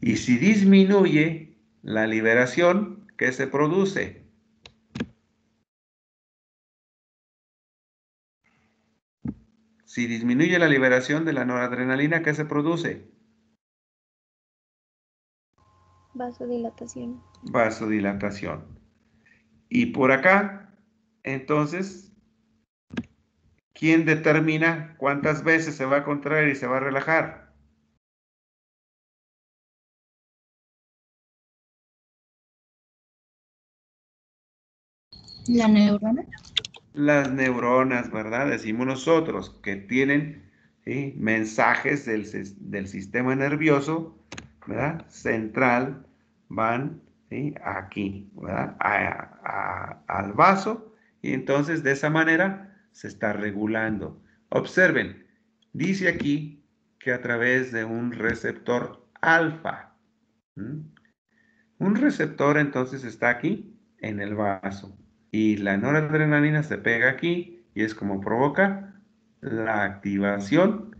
Y si disminuye la liberación que se produce. Si disminuye la liberación de la noradrenalina, ¿qué se produce? Vasodilatación. Vasodilatación. Y por acá, entonces, ¿quién determina cuántas veces se va a contraer y se va a relajar? ¿La neurona? Las neuronas, ¿verdad? Decimos nosotros que tienen mensajes del, sistema nervioso, ¿verdad? Central, van aquí, ¿verdad? al vaso y entonces de esa manera se está regulando. Observen, dice aquí que a través de un receptor alfa. Un receptor entonces está aquí en el vaso y la noradrenalina se pega aquí y es como provoca la activación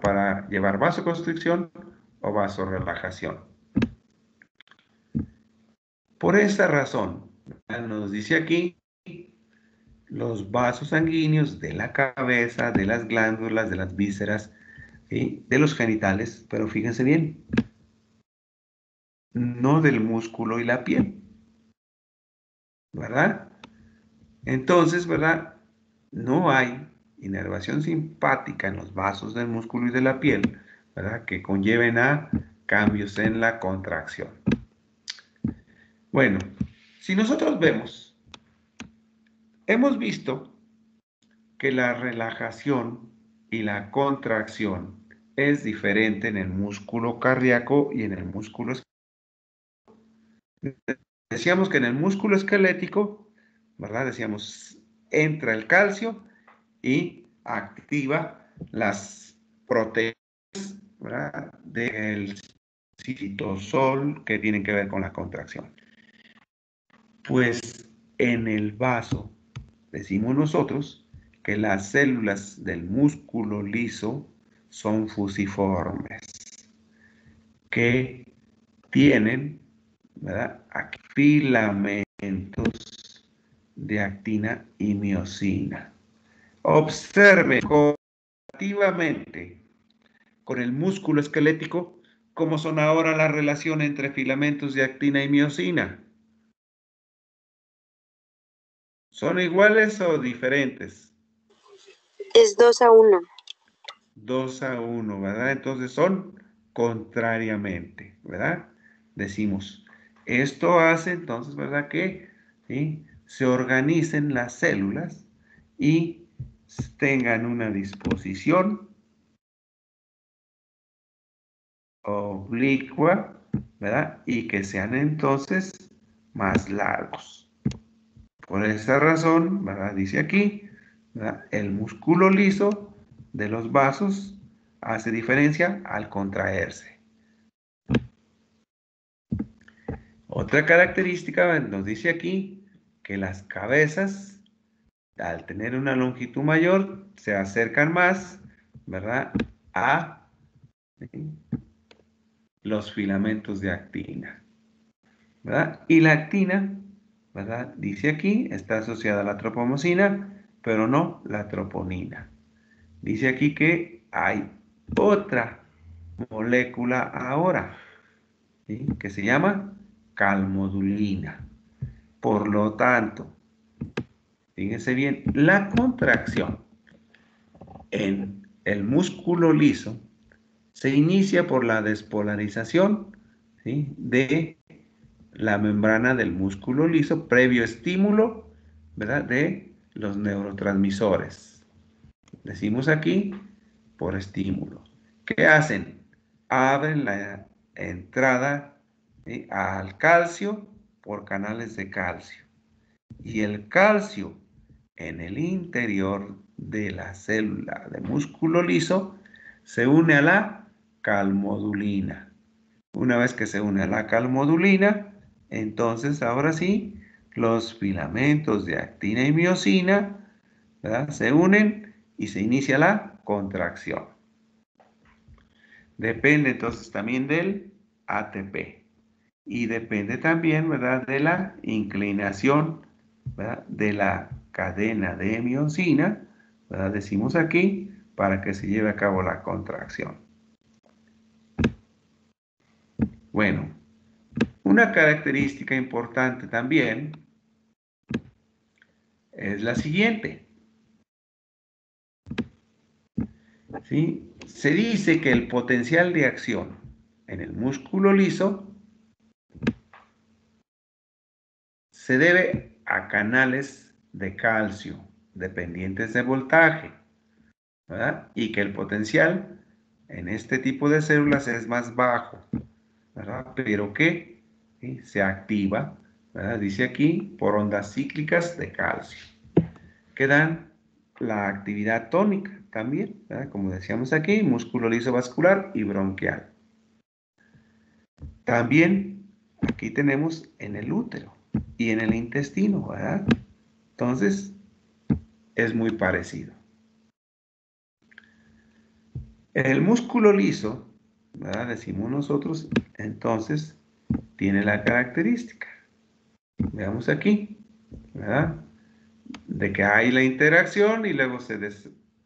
para llevar vasoconstricción o vasorelajación. Por esa razón, nos dice aquí los vasos sanguíneos de la cabeza, de las glándulas, de las vísceras, de los genitales, pero fíjense bien, no del músculo y la piel, ¿verdad? Entonces, ¿verdad? No hay inervación simpática en los vasos del músculo y de la piel, ¿verdad? Que conlleven a cambios en la contracción. Bueno, si nosotros vemos, hemos visto que la relajación y la contracción es diferente en el músculo cardíaco y en el músculo esquelético. Decíamos que en el músculo esquelético, ¿verdad? Decíamos, entra el calcio y activa las proteínas del citosol que tienen que ver con la contracción. Pues en el vaso, decimos nosotros que las células del músculo liso son fusiformes, que tienen filamentos de actina y miocina. Observe activamente con el músculo esquelético cómo son ahora la relación entre filamentos de actina y miocina. ¿Son iguales o diferentes? Es 2 a 1. 2 a 1, ¿verdad? Entonces son contrariamente, ¿verdad? Decimos, esto hace entonces, ¿verdad? Que se organicen las células y tengan una disposición oblicua, ¿verdad? Y que sean entonces más largos. Por esa razón, ¿verdad? Dice aquí, el músculo liso de los vasos hace diferencia al contraerse. Otra característica nos dice aquí que las cabezas, al tener una longitud mayor, se acercan más, ¿verdad? A los filamentos de actina. ¿verdad? Y la actina, ¿verdad? Dice aquí, está asociada a la tropomosina, pero no la troponina. Dice aquí que hay otra molécula ahora, que se llama calmodulina. Por lo tanto, fíjense bien, la contracción en el músculo liso se inicia por la despolarización de la membrana del músculo liso previo estímulo ¿verdad? de los neurotransmisores. Decimos aquí por estímulo. ¿Qué hacen? Abren la entrada al calcio por canales de calcio. Y el calcio en el interior de la célula de músculo liso se une a la calmodulina. Una vez que se une a la calmodulina, entonces ahora sí, los filamentos de actina y miocina se unen y se inicia la contracción. Depende entonces también del ATP y depende también ¿verdad? de la inclinación de la cadena de miocina, decimos aquí, para que se lleve a cabo la contracción. Bueno, una característica importante también es la siguiente. ¿Sí? Se dice que el potencial de acción en el músculo liso se debe a canales de calcio dependientes de voltaje, ¿verdad? Y que el potencial en este tipo de células es más bajo pero que se activa, dice aquí, por ondas cíclicas de calcio, que dan la actividad tónica también, como decíamos aquí, músculo liso vascular y bronquial. También aquí tenemos en el útero y en el intestino, ¿verdad? Entonces, es muy parecido. El músculo liso Decimos nosotros, entonces tiene la característica. Veamos aquí, ¿verdad? De que hay la interacción y luego se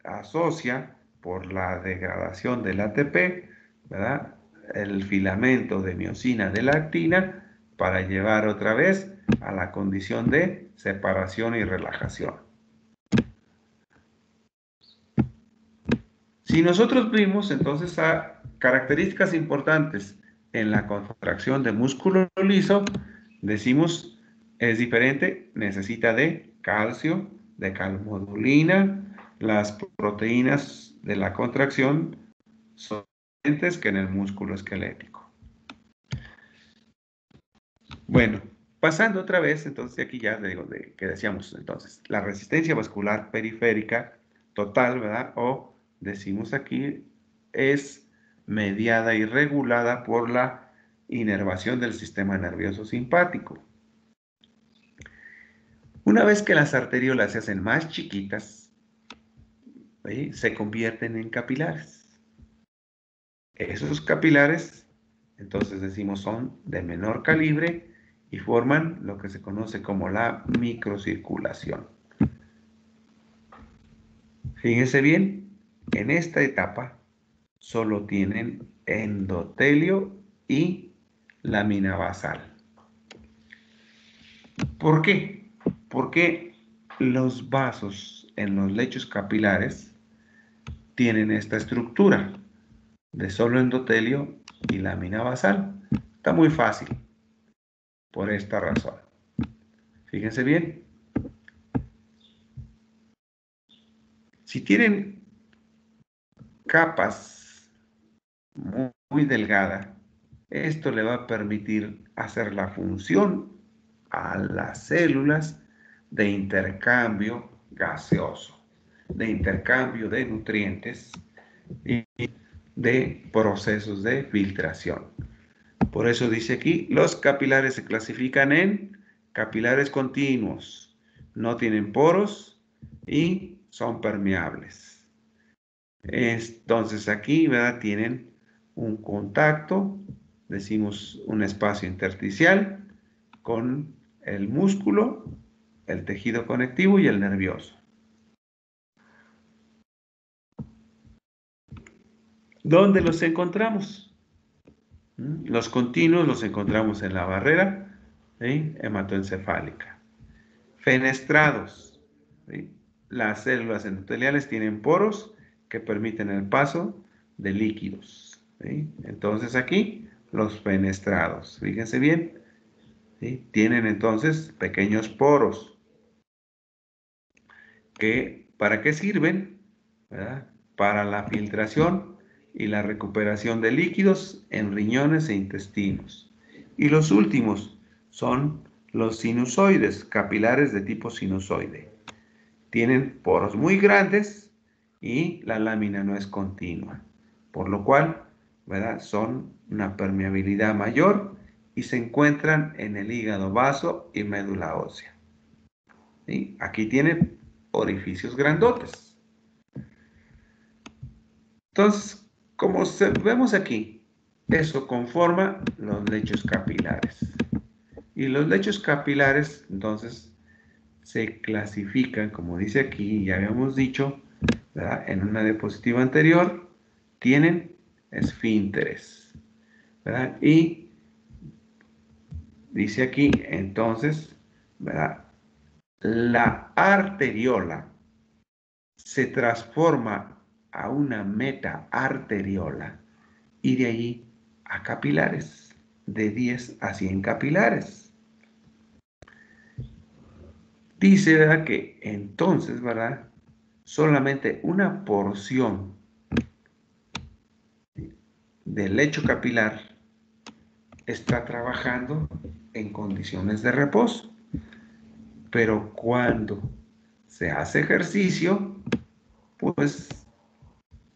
asocia por la degradación del ATP, ¿verdad? El filamento de miocina de la actina para llevar otra vez a la condición de separación y relajación. Si nosotros vimos entonces a características importantes en la contracción de músculo liso, decimos es diferente, necesita de calcio, de calmodulina, las proteínas de la contracción son diferentes que en el músculo esquelético. Bueno, pasando otra vez, entonces aquí ya digo que decíamos entonces, la resistencia vascular periférica total, ¿verdad? O decimos aquí, es mediada y regulada por la inervación del sistema nervioso simpático. Una vez que las arteriolas se hacen más chiquitas, se convierten en capilares. Esos capilares, entonces decimos, son de menor calibre y forman lo que se conoce como la microcirculación. Fíjense bien, en esta etapa solo tienen endotelio y lámina basal. ¿Por qué? Porque los vasos en los lechos capilares tienen esta estructura de solo endotelio y lámina basal. Está muy fácil por esta razón. Fíjense bien. Si tienen capas muy, muy delgadas, esto le va a permitir hacer la función a las células de intercambio gaseoso, de intercambio de nutrientes y de procesos de filtración. Por eso dice aquí, los capilares se clasifican en capilares continuos, no tienen poros y son permeables. Entonces aquí ¿verdad? tienen un contacto, decimos un espacio intersticial con el músculo, el tejido conectivo y el nervioso. ¿Dónde los encontramos? ¿Mm? Los continuos los encontramos en la barrera hematoencefálica. Fenestrados. Las células endoteliales tienen poros que permiten el paso de líquidos. Entonces aquí los fenestrados. Fíjense bien. Tienen entonces pequeños poros. Que, ¿Para qué sirven? Para la filtración y la recuperación de líquidos en riñones e intestinos. Y los últimos son los sinusoides, capilares de tipo sinusoide. Tienen poros muy grandes y la lámina no es continua, por lo cual ¿verdad? son una permeabilidad mayor y se encuentran en el hígado vaso y médula ósea. Aquí tienen orificios grandotes. Entonces, como vemos aquí, eso conforma los lechos capilares. Y los lechos capilares, entonces, se clasifican, como dice aquí, ya habíamos dicho, en una diapositiva anterior, tienen esfínteres. Y dice aquí, entonces, la arteriola se transforma a una meta arteriola y de ahí a capilares, de 10 a 100 capilares. Dice ¿verdad? que entonces, ¿verdad? Solamente una porción del lecho capilar está trabajando en condiciones de reposo. Pero cuando se hace ejercicio, pues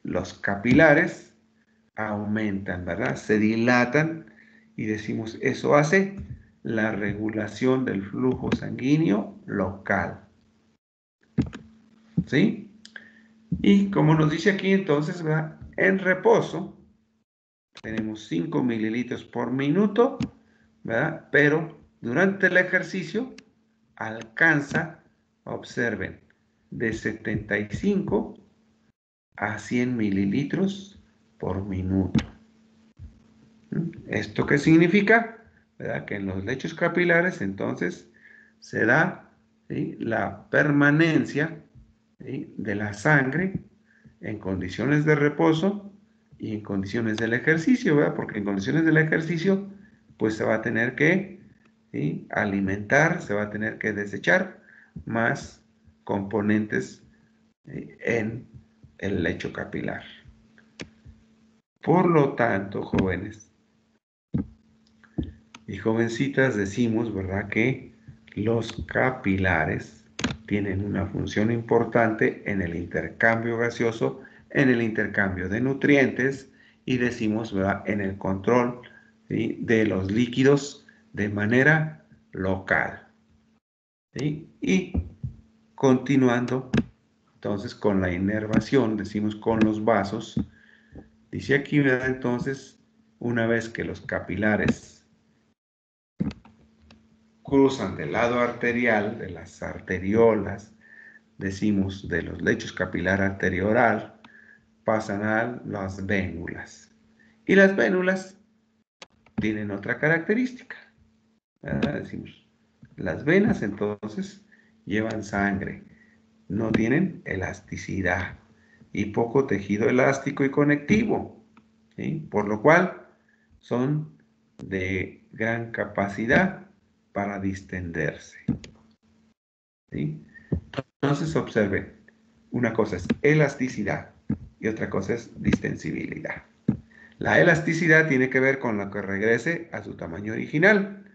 los capilares aumentan, ¿verdad? Se dilatan y decimos, eso hace la regulación del flujo sanguíneo local. ¿Sí? Y como nos dice aquí entonces, ¿verdad? En reposo tenemos 5 mililitros por minuto, ¿verdad? Pero durante el ejercicio alcanza, observen, de 75 a 100 mililitros por minuto. ¿Mm? ¿Esto qué significa? Que en los lechos capilares entonces se da la permanencia de la sangre en condiciones de reposo y en condiciones del ejercicio, ¿verdad? Porque en condiciones del ejercicio, pues se va a tener que alimentar, se va a tener que desechar más componentes en el lecho capilar. Por lo tanto, jóvenes y jovencitas, decimos, ¿verdad? Que los capilares tienen una función importante en el intercambio gaseoso, en el intercambio de nutrientes y decimos, ¿verdad? En el control de los líquidos de manera local. Y continuando entonces, con la inervación, decimos con los vasos, dice aquí, ¿verdad? Entonces, una vez que los capilares cruzan del lado arterial, de las arteriolas, decimos de los lechos capilar arterioral, pasan a las vénulas. Y las vénulas tienen otra característica. Decimos, las venas entonces llevan sangre no tienen elasticidad y poco tejido elástico y conectivo, por lo cual son de gran capacidad para distenderse. Entonces observen, una cosa es elasticidad y otra cosa es distensibilidad. La elasticidad tiene que ver con lo que regrese a su tamaño original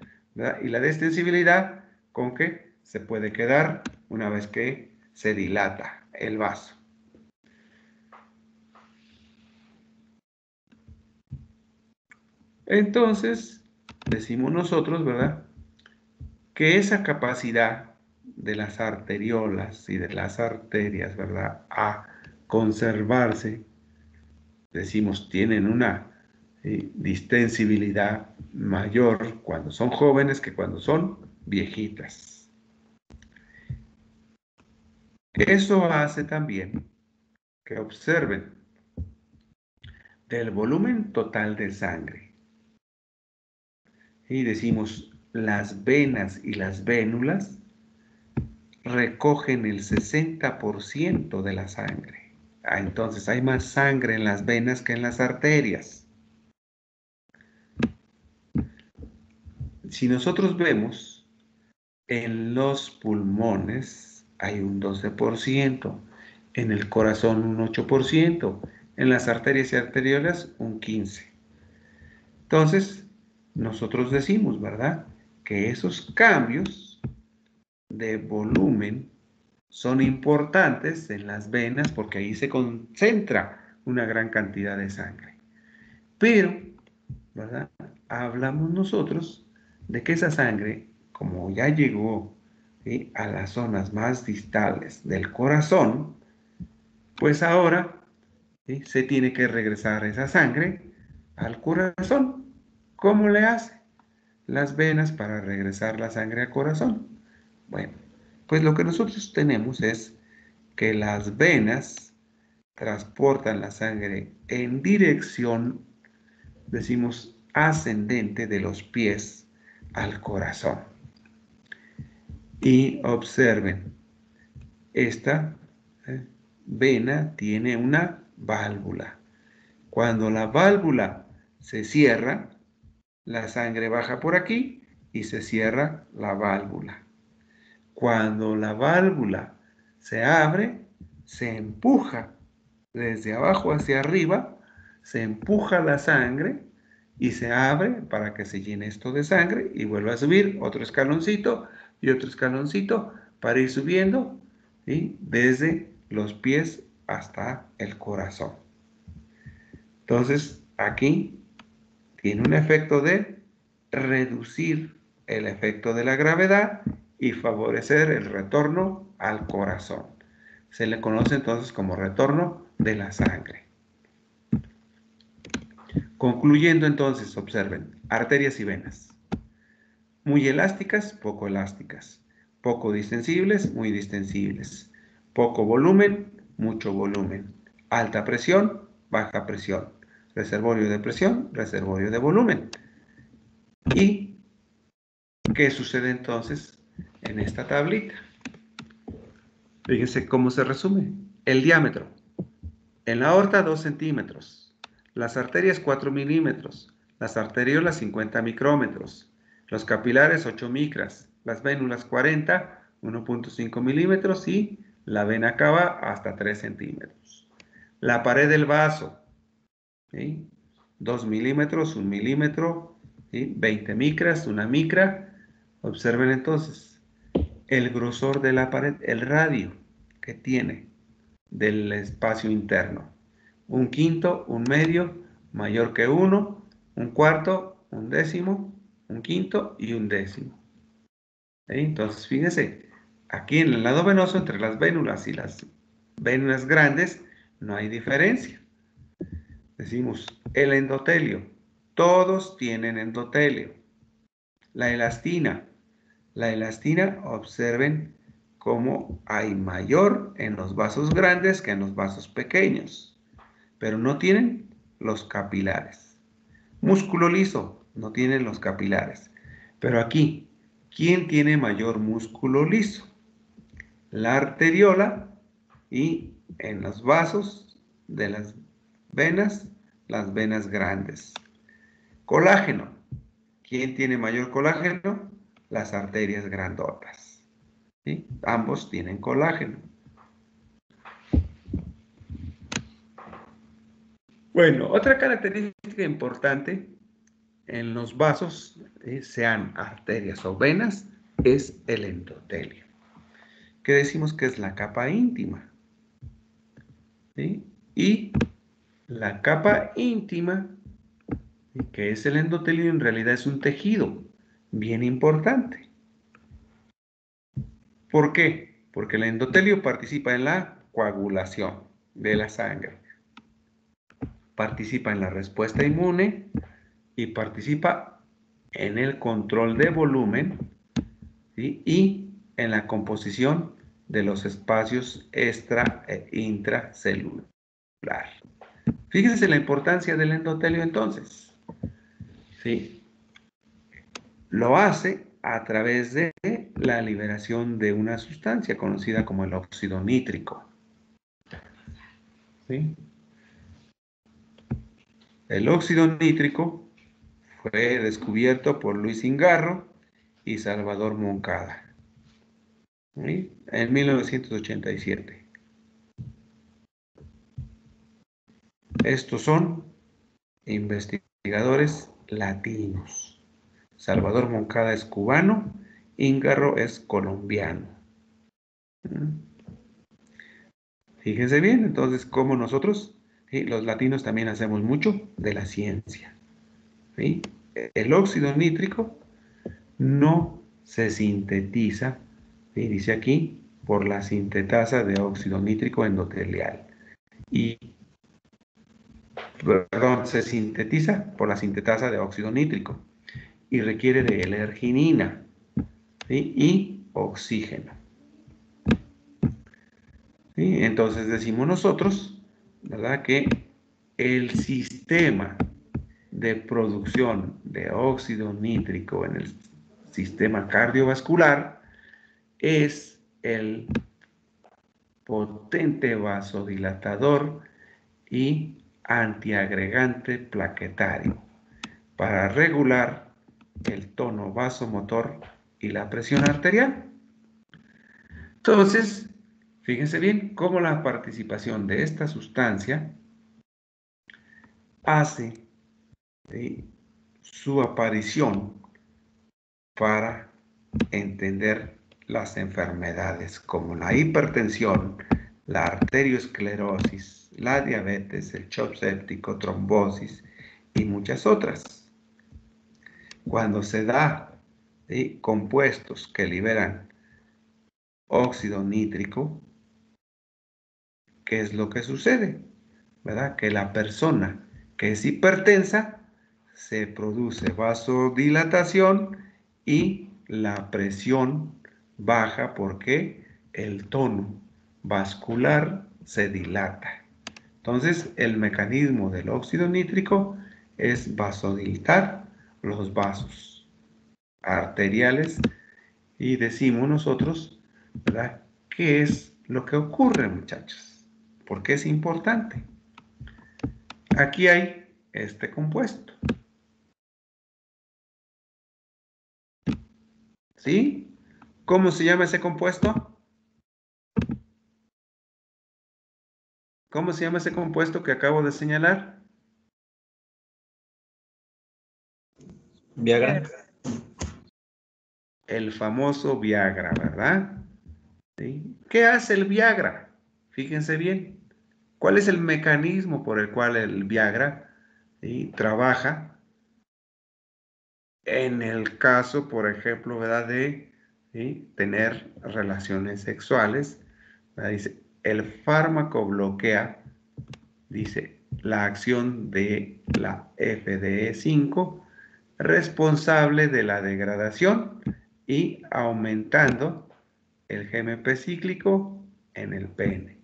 y la distensibilidad con que se puede quedar una vez que se dilata el vaso. Entonces, decimos nosotros, ¿verdad? Que esa capacidad de las arteriolas y de las arterias, ¿verdad? A conservarse, decimos, tienen una eh, distensibilidad mayor cuando son jóvenes que cuando son viejitas. Eso hace también que observen del volumen total de sangre. Y decimos, las venas y las vénulas recogen el 60% de la sangre. Ah, entonces hay más sangre en las venas que en las arterias. Si nosotros vemos en los pulmones, hay un 12%, en el corazón un 8%, en las arterias y arteriolas un 15%. Entonces, nosotros decimos, ¿verdad? Que esos cambios de volumen son importantes en las venas porque ahí se concentra una gran cantidad de sangre. Pero, ¿verdad? Hablamos nosotros de que esa sangre, como ya llegó a las zonas más distales del corazón, pues ahora se tiene que regresar esa sangre al corazón. ¿Cómo le hace? Las venas para regresar la sangre al corazón. Bueno, pues lo que nosotros tenemos es que las venas transportan la sangre en dirección, decimos, ascendente de los pies al corazón. Y observen, esta eh, vena tiene una válvula. Cuando la válvula se cierra, la sangre baja por aquí y se cierra la válvula. Cuando la válvula se abre, se empuja desde abajo hacia arriba, se empuja la sangre y se abre para que se llene esto de sangre y vuelva a subir otro escaloncito y otro escaloncito para ir subiendo desde los pies hasta el corazón. Entonces, aquí tiene un efecto de reducir el efecto de la gravedad y favorecer el retorno al corazón. Se le conoce entonces como retorno de la sangre. Concluyendo entonces, observen, arterias y venas. Muy elásticas, poco elásticas. Poco distensibles, muy distensibles. Poco volumen, mucho volumen. Alta presión, baja presión. Reservorio de presión, reservorio de volumen. ¿Y qué sucede entonces en esta tablita? Fíjense cómo se resume. El diámetro. En la aorta 2 centímetros. Las arterias 4 milímetros. Las arteriolas 50 micrómetros. Los capilares 8 micras. Las vénulas 40, 1.5 milímetros y la vena cava hasta 3 centímetros. La pared del vaso, 2 milímetros, 1 milímetro, 20 micras, una micra. Observen entonces el grosor de la pared, el radio que tiene del espacio interno. Un quinto, un medio, mayor que uno, un cuarto, un décimo, un quinto y un décimo. Entonces, fíjense, aquí en el lado venoso entre las vénulas y las vénulas grandes no hay diferencia. Decimos, el endotelio, todos tienen endotelio. La elastina, la elastina, observen cómo hay mayor en los vasos grandes que en los vasos pequeños, pero no tienen los capilares. Músculo liso, no tienen los capilares. Pero aquí, ¿quién tiene mayor músculo liso? La arteriola y en los vasos de las venas, las venas grandes. Colágeno. ¿Quién tiene mayor colágeno? Las arterias grandotas. Ambos tienen colágeno. Bueno, otra característica importante en los vasos, sean arterias o venas, es el endotelio, que decimos que es la capa íntima. Y la capa íntima, que es el endotelio, en realidad es un tejido bien importante. ¿Por qué? Porque el endotelio participa en la coagulación de la sangre, participa en la respuesta inmune y participa en el control de volumen y en la composición de los espacios extra e intracelular. Fíjense la importancia del endotelio entonces. ¿Sí? Lo hace a través de la liberación de una sustancia conocida como el óxido nítrico. ¿Sí? El óxido nítrico fue descubierto por Luis Ingarro y Salvador Moncada en 1987. Estos son investigadores latinos. Salvador Moncada es cubano, Ingarro es colombiano. Fíjense bien, entonces, como nosotros, los latinos también hacemos mucho de la ciencia. El óxido nítrico no se sintetiza y dice aquí, por la sintetasa de óxido nítrico endotelial. Y, perdón, se sintetiza por la sintetasa de óxido nítrico y requiere de L-arginina y oxígeno. Entonces decimos nosotros, ¿verdad? Que el sistema de producción de óxido nítrico en el sistema cardiovascular es el potente vasodilatador y antiagregante plaquetario para regular el tono vasomotor y la presión arterial. Entonces, fíjense bien cómo la participación de esta sustancia hace su aparición para entender las enfermedades como la hipertensión, la arteriosclerosis, la diabetes, el shock séptico, trombosis y muchas otras. Cuando se da compuestos que liberan óxido nítrico, ¿qué es lo que sucede? ¿Verdad? Que la persona que es hipertensa se produce vasodilatación y la presión baja porque el tono vascular se dilata. Entonces, el mecanismo del óxido nítrico es vasodilatar los vasos arteriales y decimos nosotros, ¿verdad? ¿Qué es lo que ocurre, muchachos? ¿Por qué es importante? aquí hay este compuesto. ¿Sí? ¿Cómo se llama ese compuesto? ¿Cómo se llama ese compuesto que acabo de señalar? Viagra. El famoso Viagra, ¿verdad? ¿Qué hace el Viagra? Fíjense bien. ¿Cuál es el mecanismo por el cual el Viagra trabaja? En el caso, por ejemplo, de tener relaciones sexuales, dice, el fármaco bloquea, dice, la acción de la FDE5 responsable de la degradación y aumentando el GMP cíclico en el pene.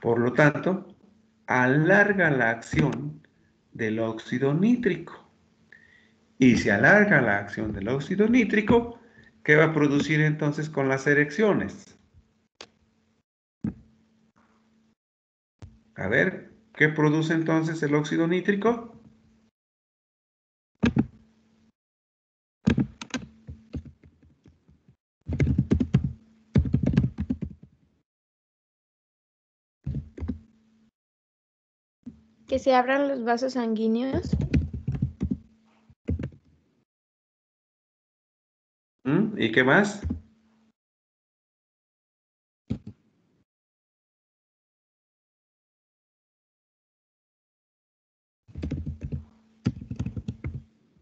Por lo tanto, alarga la acción del óxido nítrico. Y si alarga la acción del óxido nítrico, ¿qué va a producir entonces con las erecciones? A ver, ¿qué produce entonces el óxido nítrico? Que se abran los vasos sanguíneos. ¿Mm? ¿Y qué más?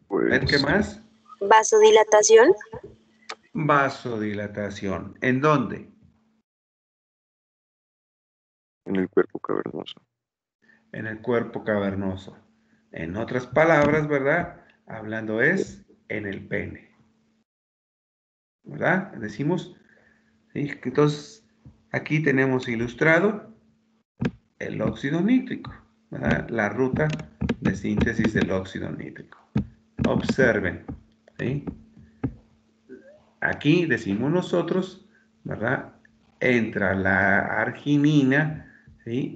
Pues, ¿Qué más? Vasodilatación. Vasodilatación. ¿En dónde? En el cuerpo cavernoso. En el cuerpo cavernoso. En otras palabras, ¿verdad? Hablando es en el pene. ¿Verdad? Decimos, ¿sí? entonces, aquí tenemos ilustrado el óxido nítrico, ¿verdad? La ruta de síntesis del óxido nítrico. Observen. Aquí decimos nosotros, ¿verdad? Entra la arginina.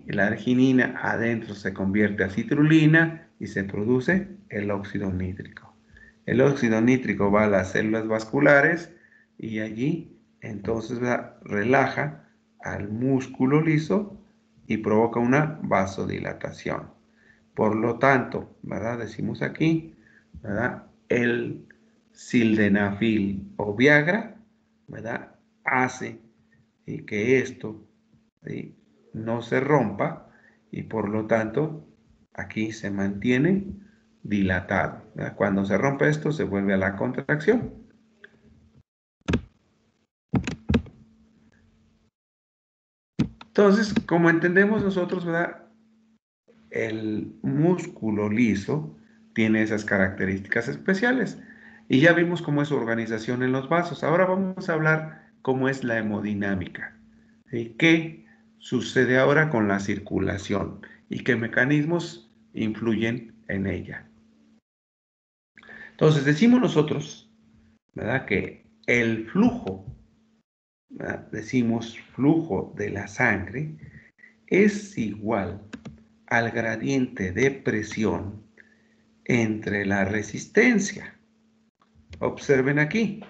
La arginina adentro se convierte a citrulina y se produce el óxido nítrico. El óxido nítrico va a las células vasculares y allí entonces relaja al músculo liso y provoca una vasodilatación. Por lo tanto, ¿verdad? Decimos aquí, ¿verdad? El sildenafil o Viagra, ¿verdad? Hace que esto no se rompa y por lo tanto aquí se mantiene dilatado. Cuando se rompe esto se vuelve a la contracción. Entonces, como entendemos nosotros, ¿verdad? El músculo liso tiene esas características especiales. Y ya vimos cómo es su organización en los vasos. Ahora vamos a hablar cómo es la hemodinámica. ¿Qué sucede ahora con la circulación? ¿Y qué mecanismos influyen en ella? Entonces decimos nosotros, ¿verdad? Que el flujo, decimos flujo de la sangre, es igual al gradiente de presión entre la resistencia. Observen aquí,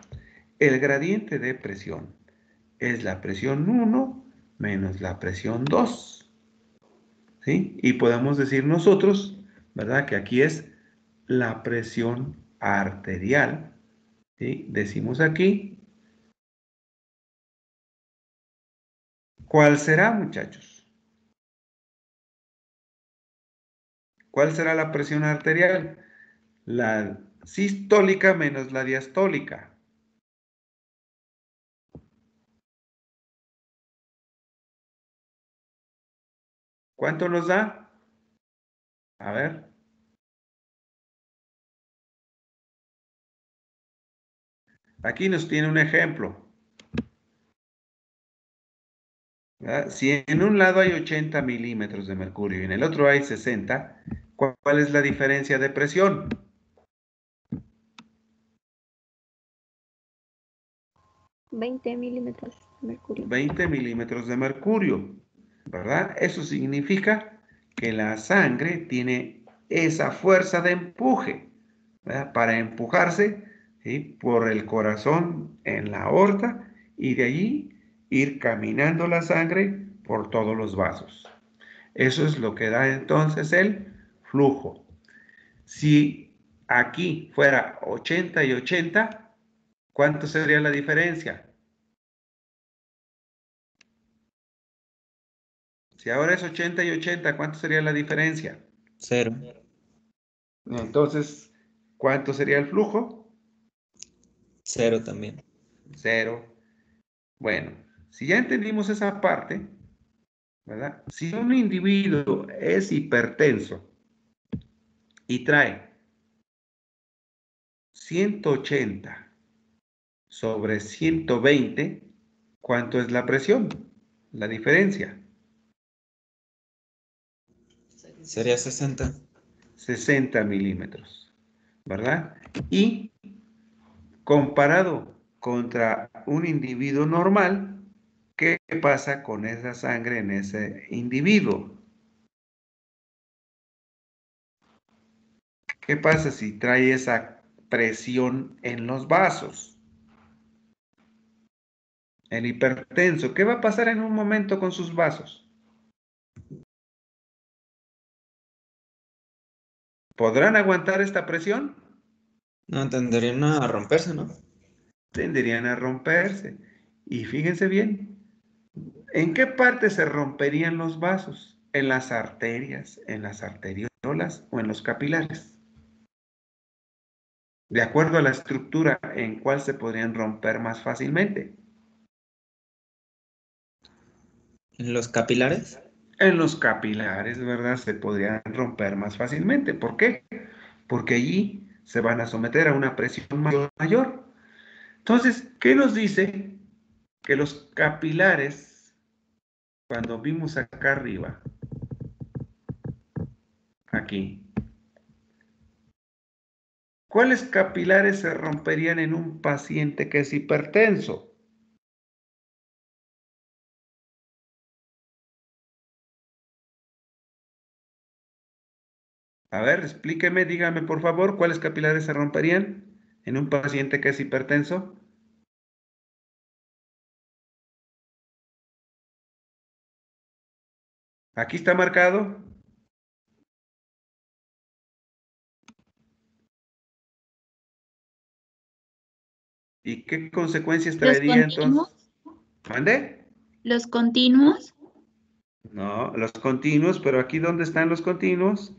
el gradiente de presión es la presión 1 menos la presión 2. ¿Sí? Y podemos decir nosotros, ¿verdad? Que aquí es la presión arterial. Decimos aquí. ¿Cuál será, muchachos? ¿Cuál será la presión arterial? La sistólica menos la diastólica. ¿Cuánto nos da? A ver. Aquí nos tiene un ejemplo. Si en un lado hay 80 milímetros de mercurio y en el otro hay 60, ¿Cuál es la diferencia de presión? ¿20 milímetros de mercurio. 20 milímetros de mercurio, ¿verdad? Eso significa que la sangre tiene esa fuerza de empuje para empujarse por el corazón en la aorta y de allí ir caminando la sangre por todos los vasos. Eso es lo que da entonces el flujo. Si aquí fuera 80 y 80, ¿cuánto sería la diferencia? Si ahora es 80 y 80, ¿cuánto sería la diferencia? Cero. Entonces, ¿cuánto sería el flujo? Cero también. Cero. Bueno, si ya entendimos esa parte, ¿verdad? Si un individuo es hipertenso y trae 180 sobre 120, ¿cuánto es la presión? La diferencia. Sería 60. 60 milímetros, ¿verdad? Y comparado contra un individuo normal, ¿qué pasa con esa sangre en ese individuo? ¿Qué pasa si trae esa presión en los vasos? El hipertenso, ¿qué va a pasar en un momento con sus vasos? ¿Podrán aguantar esta presión? No, tenderían a romperse, ¿no? Tenderían a romperse. Y fíjense bien, ¿en qué parte se romperían los vasos? ¿En las arterias, en las arteriolas o en los capilares? De acuerdo a la estructura en cuál se podrían romper más fácilmente. ¿En los capilares? en los capilares, ¿verdad? Se podrían romper más fácilmente. ¿Por qué? Porque allí se van a someter a una presión mayor. Entonces, ¿qué nos dice? Que los capilares, cuando vimos acá arriba, aquí, ¿cuáles capilares se romperían en un paciente que es hipertenso? A ver, explíqueme, dígame por favor, ¿cuáles capilares se romperían en un paciente que es hipertenso? Aquí está marcado. ¿Y qué consecuencias traería entonces? ¿Mande? ¿Los continuos? No, los continuos, pero aquí ¿dónde están los continuos?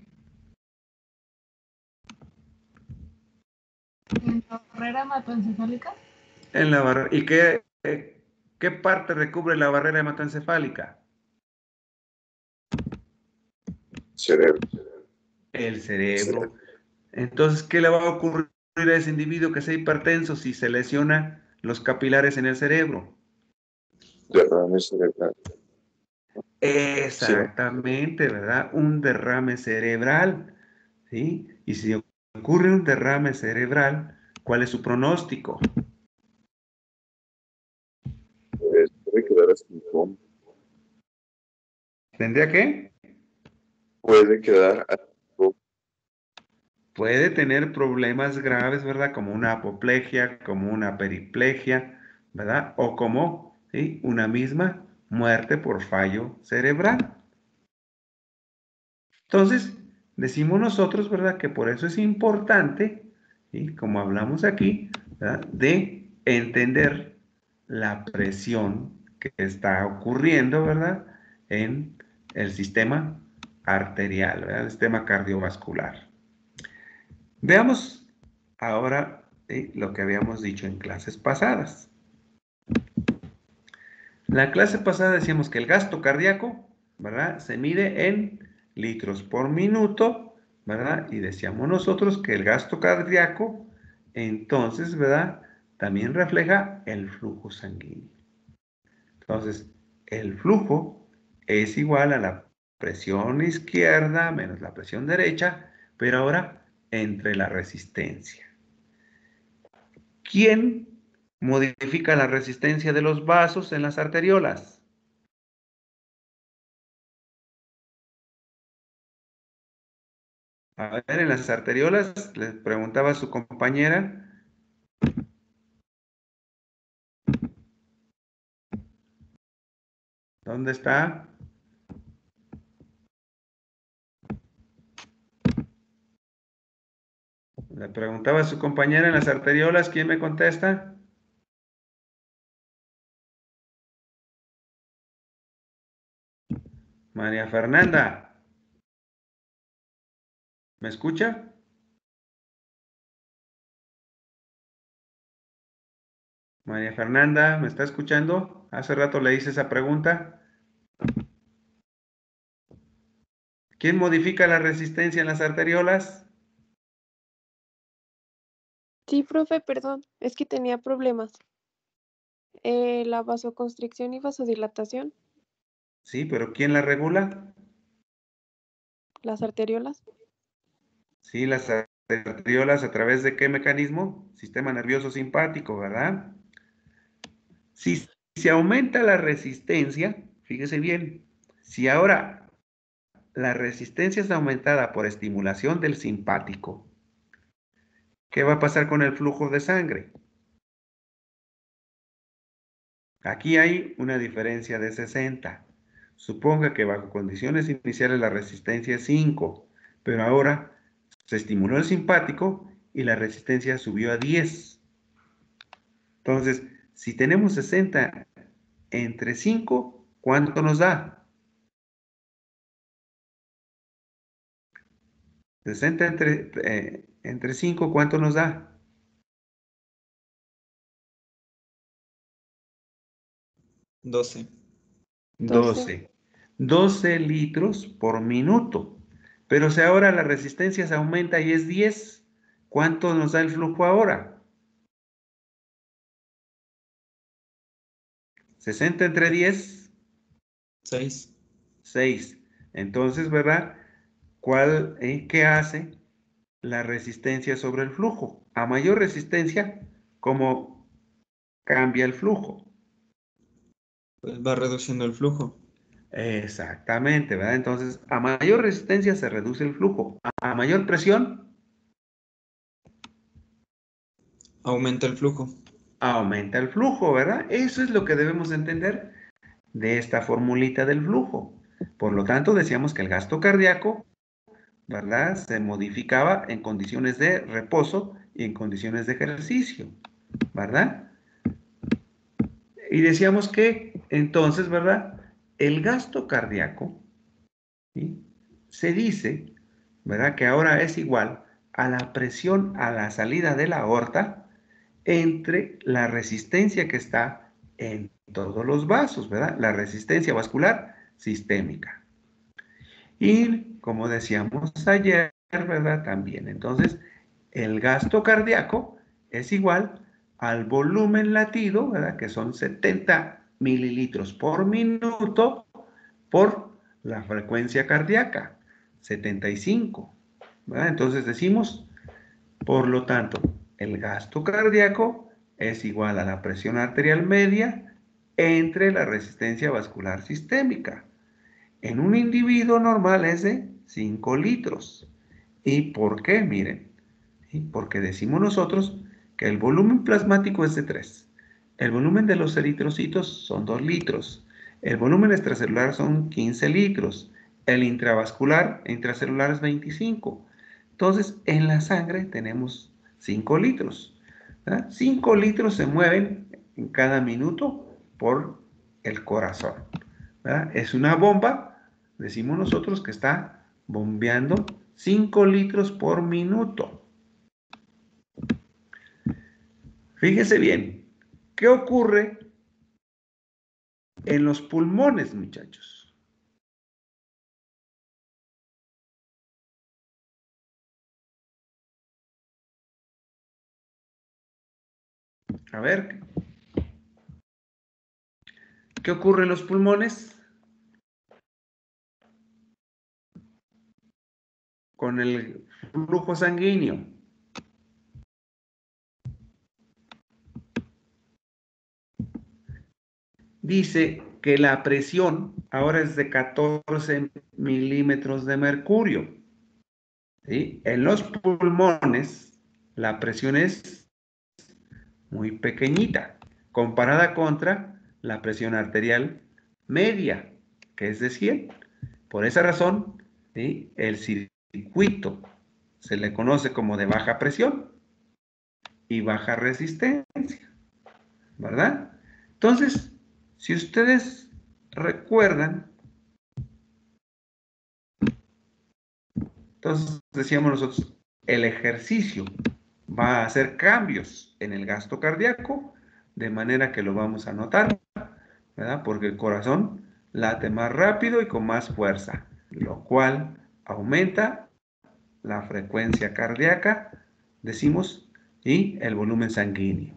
¿En la barrera hematoencefálica? En la barrera. ¿Y qué, qué parte recubre la barrera hematoencefálica? Cerebro. El cerebro. Entonces, ¿qué le va a ocurrir a ese individuo que sea hipertenso si se lesiona los capilares en el cerebro? Derrame cerebral. Exactamente, ¿verdad? Un derrame cerebral. ¿Sí? Y si ocurre un derrame cerebral, ¿cuál es su pronóstico? Pues puede quedar así coma. ¿Tendría qué? Puede quedar Puede tener problemas graves, ¿verdad? Como una apoplegia, como una periplegia, ¿verdad? O como ¿sí? una misma muerte por fallo cerebral. Entonces, decimos nosotros, ¿verdad? Que por eso es importante, ¿sí? como hablamos aquí, de entender la presión que está ocurriendo, ¿verdad? En el sistema arterial, ¿verdad? El sistema cardiovascular. Veamos ahora lo que habíamos dicho en clases pasadas. La clase pasada decíamos que el gasto cardíaco, ¿verdad? Se mide en litros por minuto, ¿verdad? Y decíamos nosotros que el gasto cardíaco, entonces, ¿verdad? También refleja el flujo sanguíneo. Entonces, el flujo es igual a la presión izquierda menos la presión derecha, pero ahora entre la resistencia. ¿Quién modifica la resistencia de los vasos en las arteriolas? A ver, en las arteriolas, le preguntaba a su compañera. ¿Dónde está? Le preguntaba a su compañera en las arteriolas, ¿quién me contesta? María Fernanda. ¿Me escucha? María Fernanda, ¿me está escuchando? Hace rato le hice esa pregunta. ¿Quién modifica la resistencia en las arteriolas? Sí, profe, perdón, es que tenía problemas. Eh, la vasoconstricción y vasodilatación, Sí, pero ¿quién la regula? las arteriolas. Sí, las arteriolas a través de qué mecanismo? Sistema nervioso simpático, ¿verdad? Si se aumenta la resistencia, fíjese bien, si ahora la resistencia es aumentada por estimulación del simpático, ¿qué va a pasar con el flujo de sangre? Aquí hay una diferencia de 60. Suponga que bajo condiciones iniciales la resistencia es 5, pero ahora se estimuló el simpático y la resistencia subió a 10. Entonces, si tenemos 60 entre 5, ¿cuánto nos da? 60 entre, eh, entre 5, ¿cuánto nos da? 12. 12. 12 litros por minuto. Pero si ahora la resistencia se aumenta y es 10, ¿cuánto nos da el flujo ahora? 60 entre 10, 6. 6. Entonces, ¿verdad? ¿Cuál, eh, ¿Qué hace la resistencia sobre el flujo? A mayor resistencia, ¿cómo cambia el flujo? Pues va reduciendo el flujo. Exactamente, ¿verdad? Entonces, a mayor resistencia se reduce el flujo. A mayor presión, Aumenta el flujo. aumenta el flujo, ¿verdad? Eso es lo que debemos entender de esta formulita del flujo. Por lo tanto, decíamos que el gasto cardíaco, ¿verdad? Se modificaba en condiciones de reposo y en condiciones de ejercicio, ¿verdad? Y decíamos que entonces, ¿verdad? El gasto cardíaco se dice, ¿verdad? Que ahora es igual a la presión a la salida de la aorta entre la resistencia que está en todos los vasos, ¿verdad? La resistencia vascular sistémica. Y como decíamos ayer, ¿verdad? También, entonces, el gasto cardíaco es igual al volumen latido, ¿verdad? Que son 70 mililitros por minuto por la frecuencia cardíaca, 75, ¿verdad? Entonces decimos, por lo tanto, el gasto cardíaco es igual a la presión arterial media entre la resistencia vascular sistémica. En un individuo normal es de 5 litros. ¿Y por qué? Miren, porque decimos nosotros que el volumen plasmático es de 3. El volumen de los eritrocitos son 2 litros. El volumen extracelular son 15 litros. El intravascular intracelular es 25. Entonces, en la sangre tenemos 5 litros. 5 litros se mueven en cada minuto por el corazón. Es una bomba, decimos nosotros, que está bombeando 5 litros por minuto. Fíjese bien, ¿qué ocurre en los pulmones, muchachos? A ver, ¿qué ocurre en los pulmones? Con el flujo sanguíneo. Dice que la presión ahora es de 14 milímetros de mercurio. En los pulmones, la presión es muy pequeñita, comparada contra la presión arterial media, que es de 100. Por esa razón, el circuito se le conoce como de baja presión y baja resistencia, ¿verdad? Entonces, si ustedes recuerdan, entonces decíamos nosotros, el ejercicio va a hacer cambios en el gasto cardíaco, de manera que lo vamos a notar, ¿verdad? Porque el corazón late más rápido y con más fuerza, lo cual aumenta la frecuencia cardíaca, decimos, y el volumen sanguíneo.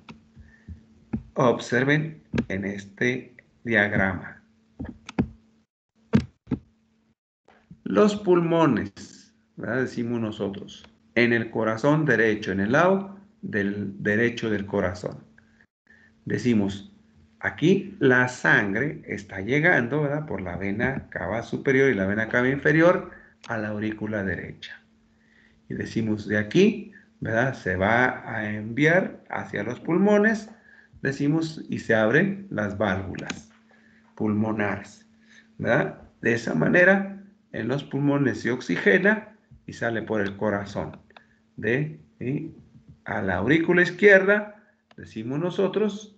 Observen en este diagrama. Los pulmones, ¿verdad? decimos nosotros, en el corazón derecho, en el lado del derecho del corazón. Decimos, aquí la sangre está llegando ¿verdad? por la vena cava superior y la vena cava inferior a la aurícula derecha. Y decimos, de aquí, ¿verdad? Se va a enviar hacia los pulmones, decimos, y se abren las válvulas pulmonares, ¿verdad? De esa manera, en los pulmones se oxigena y sale por el corazón. De a la aurícula izquierda, decimos nosotros,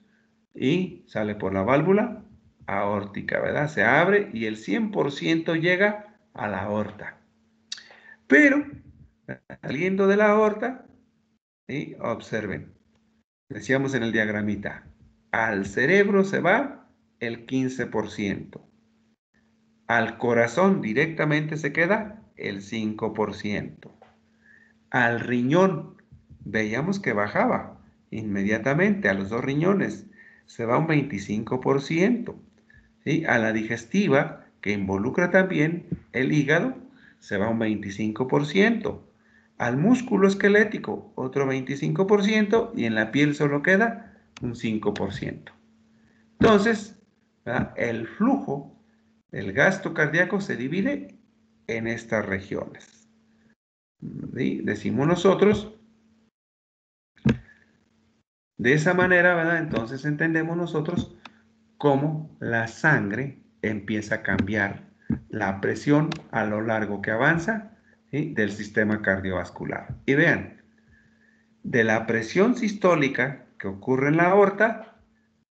y sale por la válvula aórtica, ¿verdad? Se abre y el 100% llega a la aorta. Pero, saliendo de la aorta, observen, decíamos en el diagramita, al cerebro se va el 15%. Al corazón directamente se queda el 5%. Al riñón, veíamos que bajaba inmediatamente a los dos riñones, se va un 25%. ¿sí? A la digestiva, que involucra también el hígado, se va un 25%. Al músculo esquelético, otro 25%, y en la piel solo queda un 5%. Entonces, el flujo del gasto cardíaco se divide en estas regiones. Decimos nosotros, de esa manera, ¿verdad? Entonces entendemos nosotros cómo la sangre empieza a cambiar la presión a lo largo que avanza del sistema cardiovascular. Y vean, de la presión sistólica que ocurre en la aorta,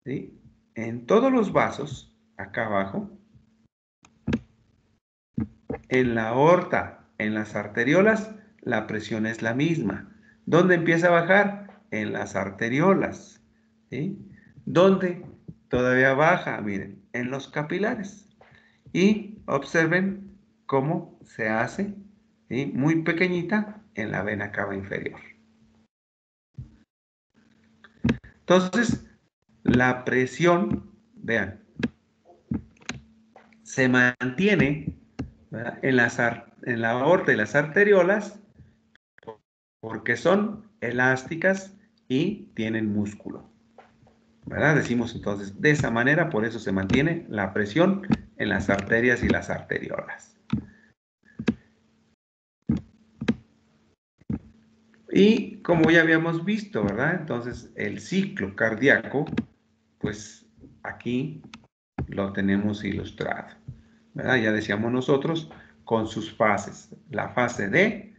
en todos los vasos, acá abajo, en la aorta, en las arteriolas, la presión es la misma. ¿Dónde empieza a bajar? En las arteriolas. ¿Dónde todavía baja? Miren, en los capilares. Y observen cómo se hace muy pequeñita en la vena cava inferior. Entonces, la presión, vean, se mantiene en, las, en la aorta y las arteriolas porque son elásticas y tienen músculo. ¿verdad? Decimos entonces, de esa manera, por eso se mantiene la presión en las arterias y las arteriolas. Y como ya habíamos visto, ¿verdad? Entonces, el ciclo cardíaco, pues aquí lo tenemos ilustrado, ¿verdad? Ya decíamos nosotros con sus fases. La fase D,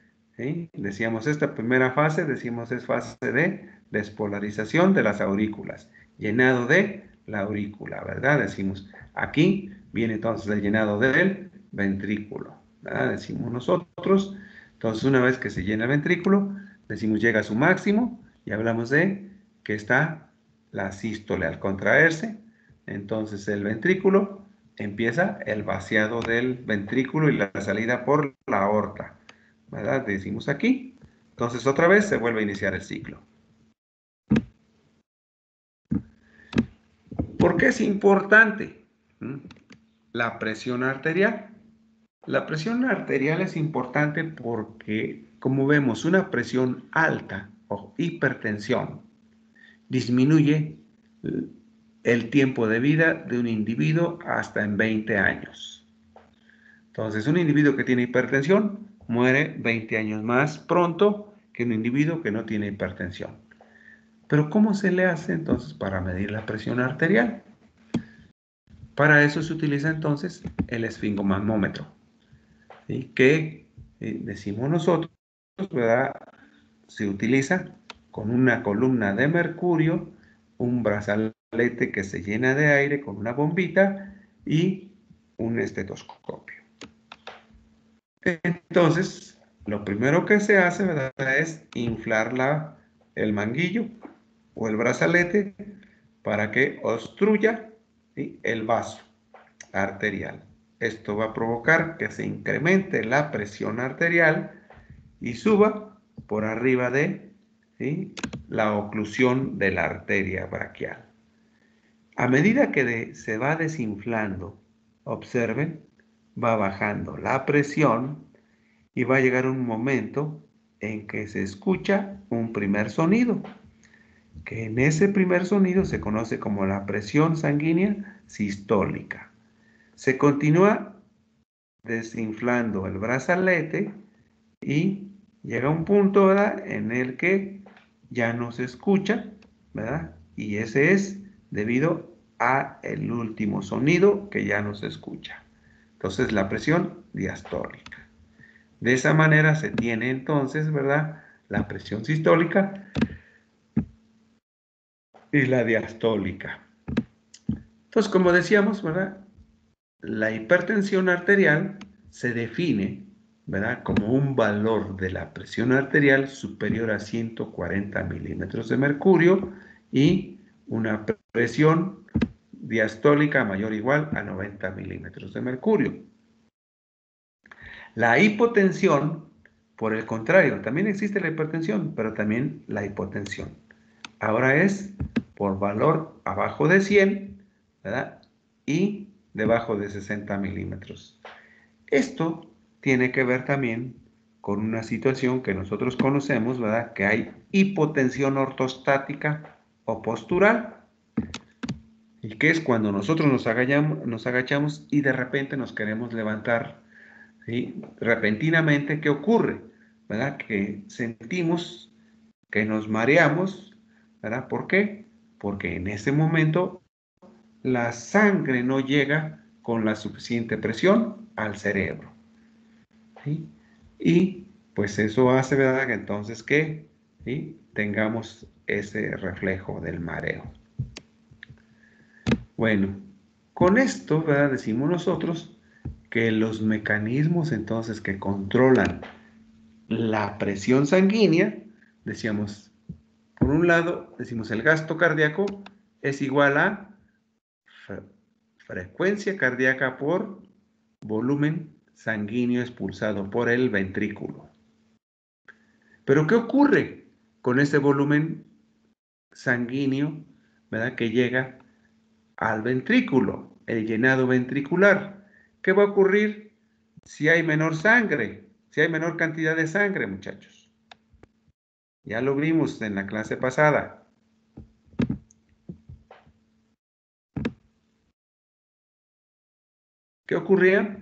decíamos esta primera fase, decimos es fase de despolarización de las aurículas, llenado de la aurícula, ¿verdad? Decimos, aquí viene entonces el llenado del ventrículo, ¿verdad? Decimos nosotros, entonces una vez que se llena el ventrículo, decimos llega a su máximo y hablamos de que está la sístole al contraerse, entonces el ventrículo empieza el vaciado del ventrículo y la salida por la aorta, ¿verdad? Decimos aquí, entonces otra vez se vuelve a iniciar el ciclo. ¿Por qué es importante ¿Mm? La presión arterial? La presión arterial es importante porque, como vemos, una presión alta o hipertensión disminuye el tiempo de vida de un individuo hasta en 20 años. Entonces, un individuo que tiene hipertensión muere 20 años más pronto que un individuo que no tiene hipertensión. Pero ¿cómo se le hace entonces para medir la presión arterial? Para eso se utiliza entonces el esfingomamómetro, que eh, decimos nosotros. Se utiliza con una columna de mercurio, un brazalete que se llena de aire con una bombita y un estetoscopio. Entonces, lo primero que se hace es inflar la, el manguillo o el brazalete para que obstruya el vaso arterial. Esto va a provocar que se incremente la presión arterial y suba por arriba de la oclusión de la arteria braquial. A medida que se va desinflando, observen, va bajando la presión y va a llegar un momento en que se escucha un primer sonido que en ese primer sonido se conoce como la presión sanguínea sistólica. Se continúa desinflando el brazalete y llega un punto en el que ya no se escucha, ¿verdad? Y ese es debido a el último sonido que ya no se escucha. Entonces la presión diastólica. De esa manera se tiene entonces, ¿verdad? La presión sistólica y la diastólica. Entonces, como decíamos, ¿verdad? La hipertensión arterial se define, ¿verdad? Como un valor de la presión arterial superior a 140 milímetros de mercurio y una presión diastólica mayor o igual a 90 milímetros de mercurio. La hipotensión, por el contrario, también existe la hipertensión, pero también la hipotensión. Ahora es por valor abajo de 100 ¿verdad? y debajo de 60 milímetros. Esto tiene que ver también con una situación que nosotros conocemos, ¿verdad? Que hay hipotensión ortostática o postural. Y que es cuando nosotros nos agachamos, y de repente nos queremos levantar. ¿sí? Repentinamente, ¿qué ocurre? ¿Verdad? Que sentimos que nos mareamos, ¿verdad? ¿Por qué? porque en ese momento la sangre no llega con la suficiente presión al cerebro. Y pues eso hace, ¿verdad? Que entonces que tengamos ese reflejo del mareo. Bueno, con esto, ¿verdad? Decimos nosotros que los mecanismos entonces que controlan la presión sanguínea, decíamos, por un lado, decimos el gasto cardíaco es igual a frecuencia cardíaca por volumen sanguíneo expulsado por el ventrículo. Pero ¿qué ocurre con ese volumen sanguíneo ¿verdad? que llega al ventrículo, el llenado ventricular? ¿Qué va a ocurrir si hay menor sangre, si hay menor cantidad de sangre, muchachos? Ya lo vimos en la clase pasada. ¿Qué ocurría?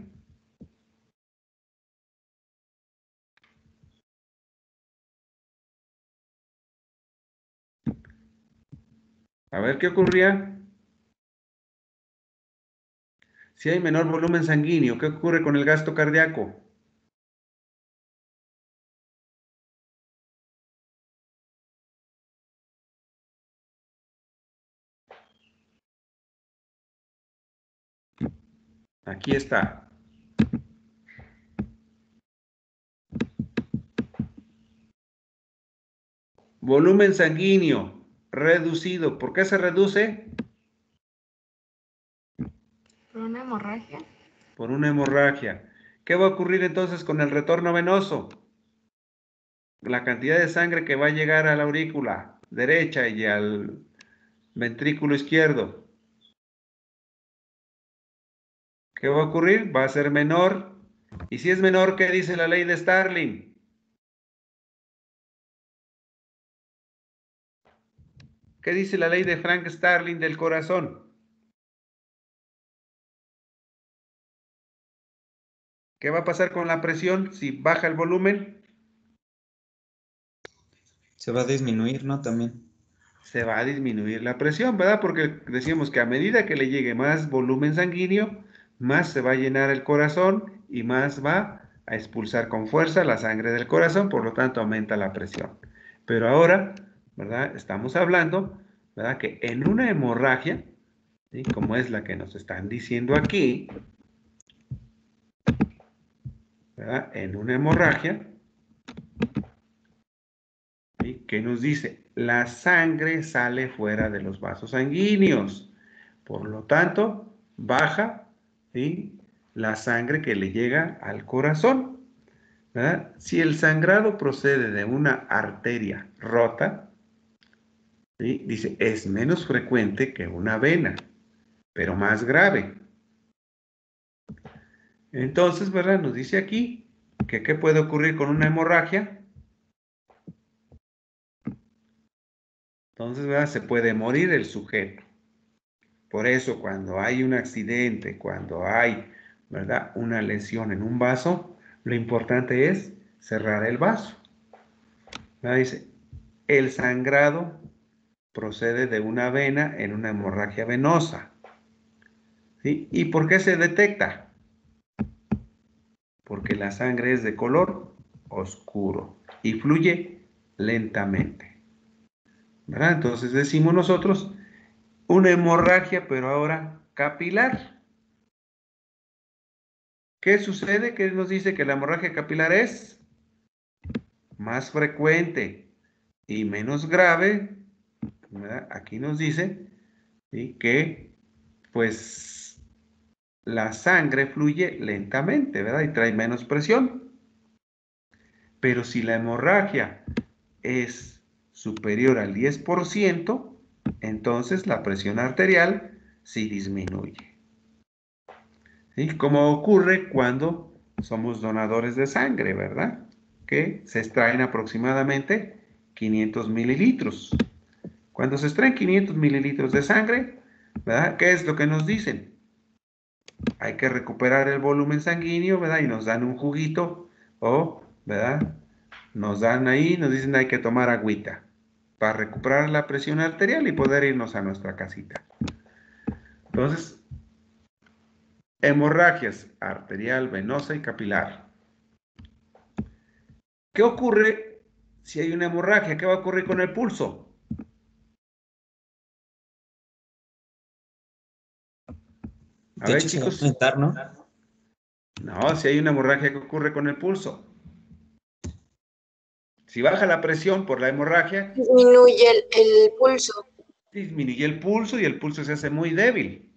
A ver, ¿qué ocurría? Si hay menor volumen sanguíneo, ¿qué ocurre con el gasto cardíaco? Aquí está. Volumen sanguíneo reducido. ¿Por qué se reduce? Por una hemorragia. Por una hemorragia. ¿Qué va a ocurrir entonces con el retorno venoso? La cantidad de sangre que va a llegar a la aurícula derecha y al ventrículo izquierdo. ¿Qué va a ocurrir? Va a ser menor. Y si es menor, ¿qué dice la ley de Starling? ¿Qué dice la ley de Frank Starling del corazón? ¿Qué va a pasar con la presión si baja el volumen? Se va a disminuir, ¿no? También. Se va a disminuir la presión, ¿verdad? Porque decíamos que a medida que le llegue más volumen sanguíneo, más se va a llenar el corazón y más va a expulsar con fuerza la sangre del corazón, por lo tanto aumenta la presión. Pero ahora, ¿verdad? Estamos hablando, ¿verdad? Que en una hemorragia, como es la que nos están diciendo aquí, ¿verdad? En una hemorragia, ¿qué nos dice? La sangre sale fuera de los vasos sanguíneos. Por lo tanto, baja la sangre que le llega al corazón. Si el sangrado procede de una arteria rota, dice, es menos frecuente que una vena, pero más grave. Entonces, ¿verdad? Nos dice aquí que qué puede ocurrir con una hemorragia. Entonces, ¿verdad? Se puede morir el sujeto. Por eso, cuando hay un accidente, cuando hay ¿verdad? Una lesión en un vaso, lo importante es cerrar el vaso. Dice, el sangrado procede de una vena en una hemorragia venosa. ¿Y por qué se detecta? Porque la sangre es de color oscuro y fluye lentamente. Entonces decimos nosotros una hemorragia, pero ahora capilar. ¿Qué sucede? ¿Qué nos dice que la hemorragia capilar es más frecuente y menos grave. Aquí nos dice que pues la sangre fluye lentamente, ¿verdad? Y trae menos presión. Pero si la hemorragia es superior al 10%, entonces la presión arterial sí disminuye. Como ocurre cuando somos donadores de sangre, ¿verdad? Que se extraen aproximadamente 500 mililitros. Cuando se extraen 500 mililitros de sangre, ¿verdad? ¿Qué es lo que nos dicen? Hay que recuperar el volumen sanguíneo, ¿verdad? Y nos dan un juguito o, ¿verdad? Nos dan ahí, nos dicen hay que tomar agüita para recuperar la presión arterial y poder irnos a nuestra casita. Entonces, Hemorragias arterial, venosa y capilar. ¿Qué ocurre si hay una hemorragia? ¿Qué va a ocurrir con el pulso? A ver, chicos. ¿no? no, si hay una hemorragia, ¿qué ocurre con el pulso? Si baja la presión por la hemorragia. Disminuye el, el pulso. Disminuye el pulso y el pulso se hace muy débil.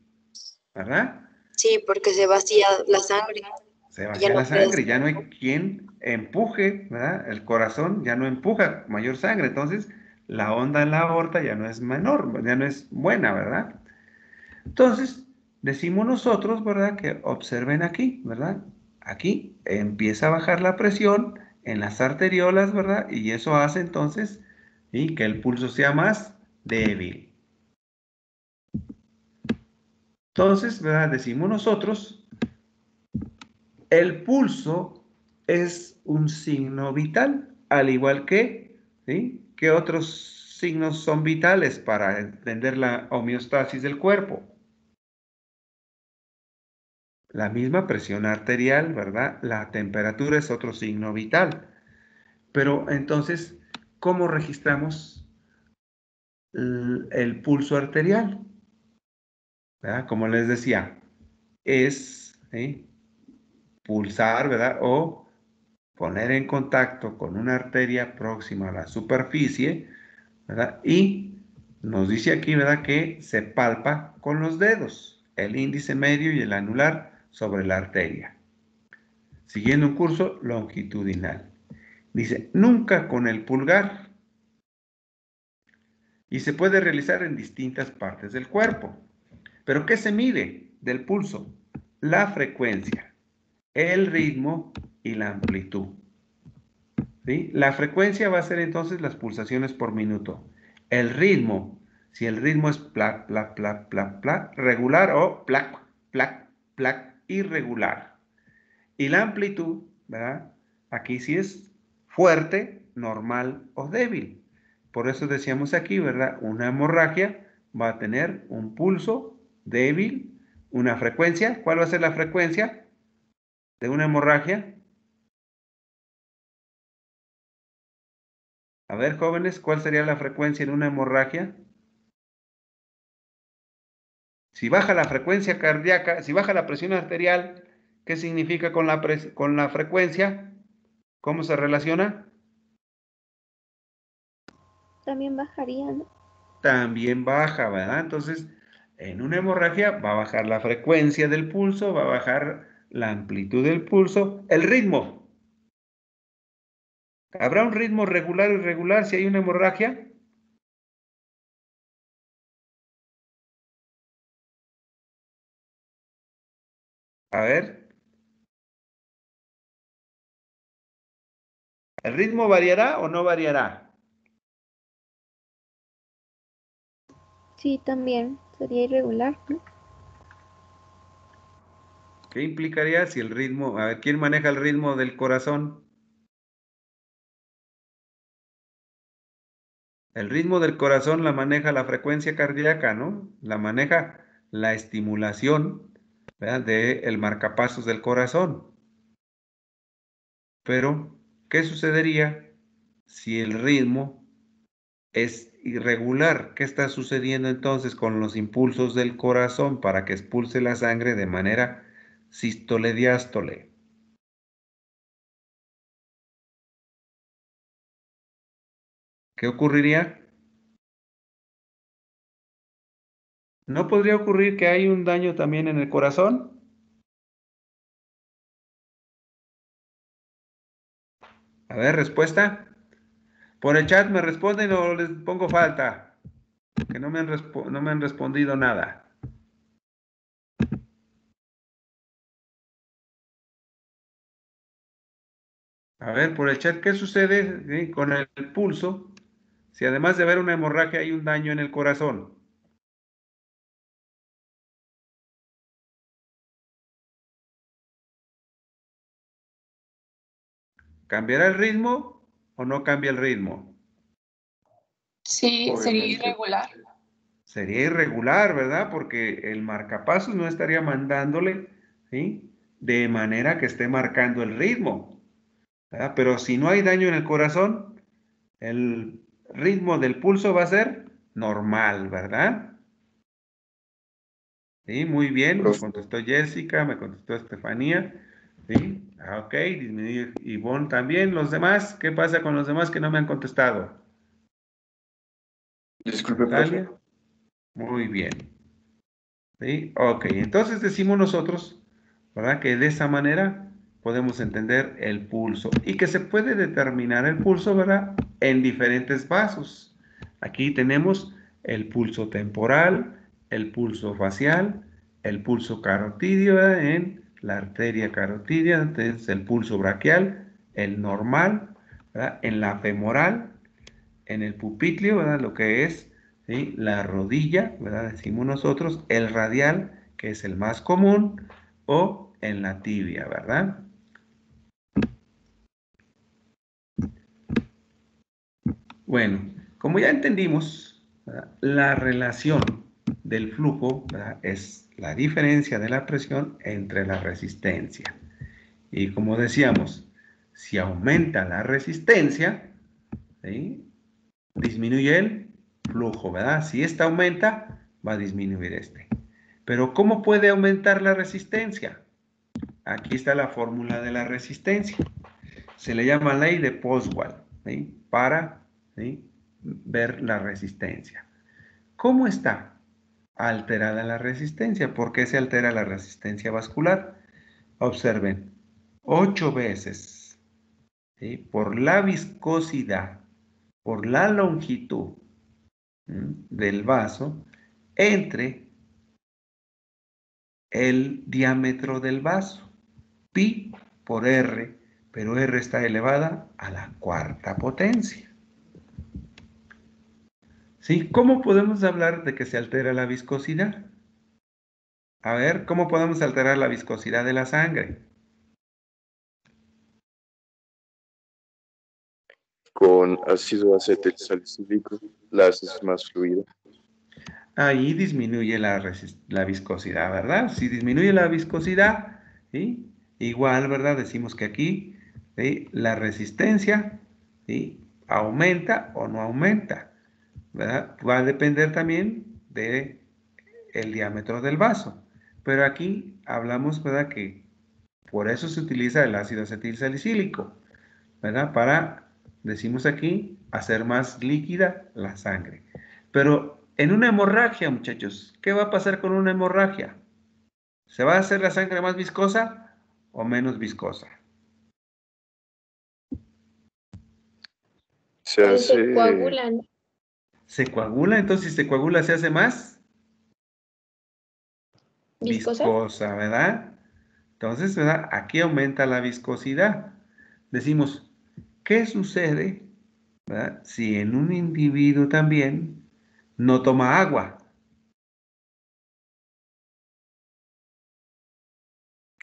¿Verdad? Sí, porque se vacía la sangre. Se vacía la sangre, ya no hay quien empuje, ¿verdad? El corazón ya no empuja mayor sangre, entonces la onda en la aorta ya no es menor, ya no es buena, ¿verdad? Entonces, decimos nosotros, ¿verdad? Que observen aquí, ¿verdad? Aquí empieza a bajar la presión en las arteriolas, ¿verdad? Y eso hace entonces y que el pulso sea más débil. Entonces, ¿verdad? decimos nosotros, el pulso es un signo vital, al igual que, ¿sí? ¿Qué otros signos son vitales para entender la homeostasis del cuerpo? La misma presión arterial, ¿verdad? La temperatura es otro signo vital. Pero entonces, ¿cómo registramos el, pulso arterial? Como les decía, es pulsar, ¿verdad? O poner en contacto con una arteria próxima a la superficie, ¿verdad? Y nos dice aquí, ¿verdad? Que se palpa con los dedos, el índice medio y el anular sobre la arteria, siguiendo un curso longitudinal. Dice, nunca con el pulgar. Y se puede realizar en distintas partes del cuerpo. ¿Pero qué se mide del pulso? La frecuencia, el ritmo y la amplitud. ¿Sí? La frecuencia va a ser entonces las pulsaciones por minuto. El ritmo, si el ritmo es plac, plac, plac, plac, plac, regular o plac, plac, plac, irregular. Y la amplitud, ¿verdad? Aquí sí es fuerte, normal o débil. Por eso decíamos aquí, ¿verdad? Una hemorragia va a tener un pulso débil, una frecuencia. ¿Cuál va a ser la frecuencia de una hemorragia? A ver, jóvenes, ¿cuál sería la frecuencia en una hemorragia? Si baja la frecuencia cardíaca, si baja la presión arterial, ¿qué significa con la, con la frecuencia? ¿Cómo se relaciona? También bajaría, ¿no? También baja, ¿verdad? Entonces, en una hemorragia va a bajar la frecuencia del pulso, va a bajar la amplitud del pulso, el ritmo. ¿Habrá un ritmo regular o irregular si hay una hemorragia? A ver. ¿El ritmo variará o no variará? Sí, también. Sería irregular, ¿no? ¿Qué implicaría si el ritmo, a ver, ¿quién maneja el ritmo del corazón? El ritmo del corazón la maneja la frecuencia cardíaca, ¿no? La maneja la estimulación del marcapasos del corazón. Pero, ¿qué sucedería si el ritmo es irregular? ¿Qué está sucediendo entonces con los impulsos del corazón para que expulse la sangre de manera sístole-diástole? ¿Qué ocurriría? ¿No podría ocurrir que hay un daño también en el corazón? A ver, respuesta. Por el chat me responden o les pongo falta. Que no me han, no me han respondido nada. A ver, por el chat, ¿qué sucede con el pulso? si además de haber una hemorragia hay un daño en el corazón. ¿Cambiará el ritmo o no cambia el ritmo? Sí, sería irregular. Sería irregular, ¿verdad? Porque el marcapasos no estaría mandándole, ¿sí? De manera que esté marcando el ritmo. Pero si no hay daño en el corazón, el ritmo del pulso va a ser normal, ¿verdad? Sí, muy bien, me contestó Jessica, me contestó Estefanía. Sí, ah, ok, disminuye Ivonne también. ¿Los demás? ¿Qué pasa con los demás que no me han contestado? Disculpe, profe. Muy bien. Sí, ok, entonces decimos nosotros, ¿verdad? Que de esa manera podemos entender el pulso y que se puede determinar el pulso, ¿verdad? En diferentes vasos. Aquí tenemos el pulso temporal, el pulso facial, el pulso carotidio en la arteria carotidia, entonces el pulso braquial, el normal, en la femoral, en el pupitlio, lo que es la rodilla, decimos nosotros, el radial, que es el más común, o en la tibia, ¿verdad? Bueno, como ya entendimos, la relación del flujo es la diferencia de la presión entre la resistencia. Y como decíamos, si aumenta la resistencia, disminuye el flujo, ¿verdad? Si esta aumenta, va a disminuir este. Pero ¿cómo puede aumentar la resistencia? Aquí está la fórmula de la resistencia. Se le llama ley de Postwall, para ver la resistencia. ¿Cómo está alterada la resistencia? ¿Por qué se altera la resistencia vascular? Observen, ocho veces por la viscosidad, por la longitud del vaso entre el diámetro del vaso. Pi por R, pero R está elevada a la cuarta potencia. ¿Sí? ¿Cómo podemos hablar de que se altera la viscosidad? A ver, ¿cómo podemos alterar la viscosidad de la sangre? Con ácido acetil salicílico la haces más fluida. Ahí disminuye la, viscosidad, ¿verdad? Si disminuye la viscosidad, igual, ¿verdad? Decimos que aquí la resistencia ¿sí? aumenta o no aumenta. ¿Verdad? Va a depender también de el diámetro del vaso. Pero aquí hablamos, ¿verdad? Que por eso se utiliza el ácido acetilsalicílico, ¿verdad? Para, decimos aquí, hacer más líquida la sangre. Pero en una hemorragia, muchachos, ¿qué va a pasar con una hemorragia? ¿Se va a hacer la sangre más viscosa o menos viscosa? Se hace... Se coagulan. ¿Se coagula? Entonces, si se coagula, ¿se hace más? ¿Viscosa? Viscosa, ¿verdad? Entonces, ¿verdad? Aquí aumenta la viscosidad. Decimos, ¿qué sucede ¿verdad? si en un individuo también no toma agua?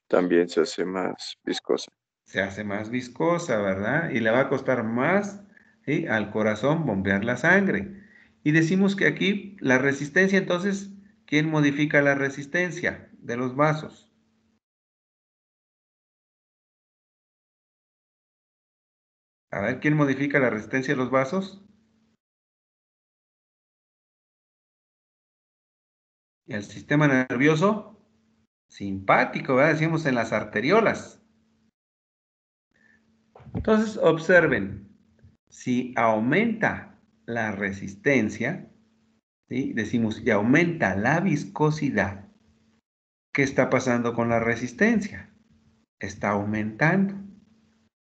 También se hace más viscosa. Se hace más viscosa, ¿verdad? Y le va a costar más al corazón bombear la sangre. Y decimos que aquí la resistencia, entonces, ¿quién modifica la resistencia de los vasos? A ver, ¿quién modifica la resistencia de los vasos? El sistema nervioso simpático, ¿verdad? Decimos en las arteriolas. Entonces, observen, si aumenta la resistencia, ¿sí? decimos, y aumenta la viscosidad, ¿qué está pasando con la resistencia? Está aumentando,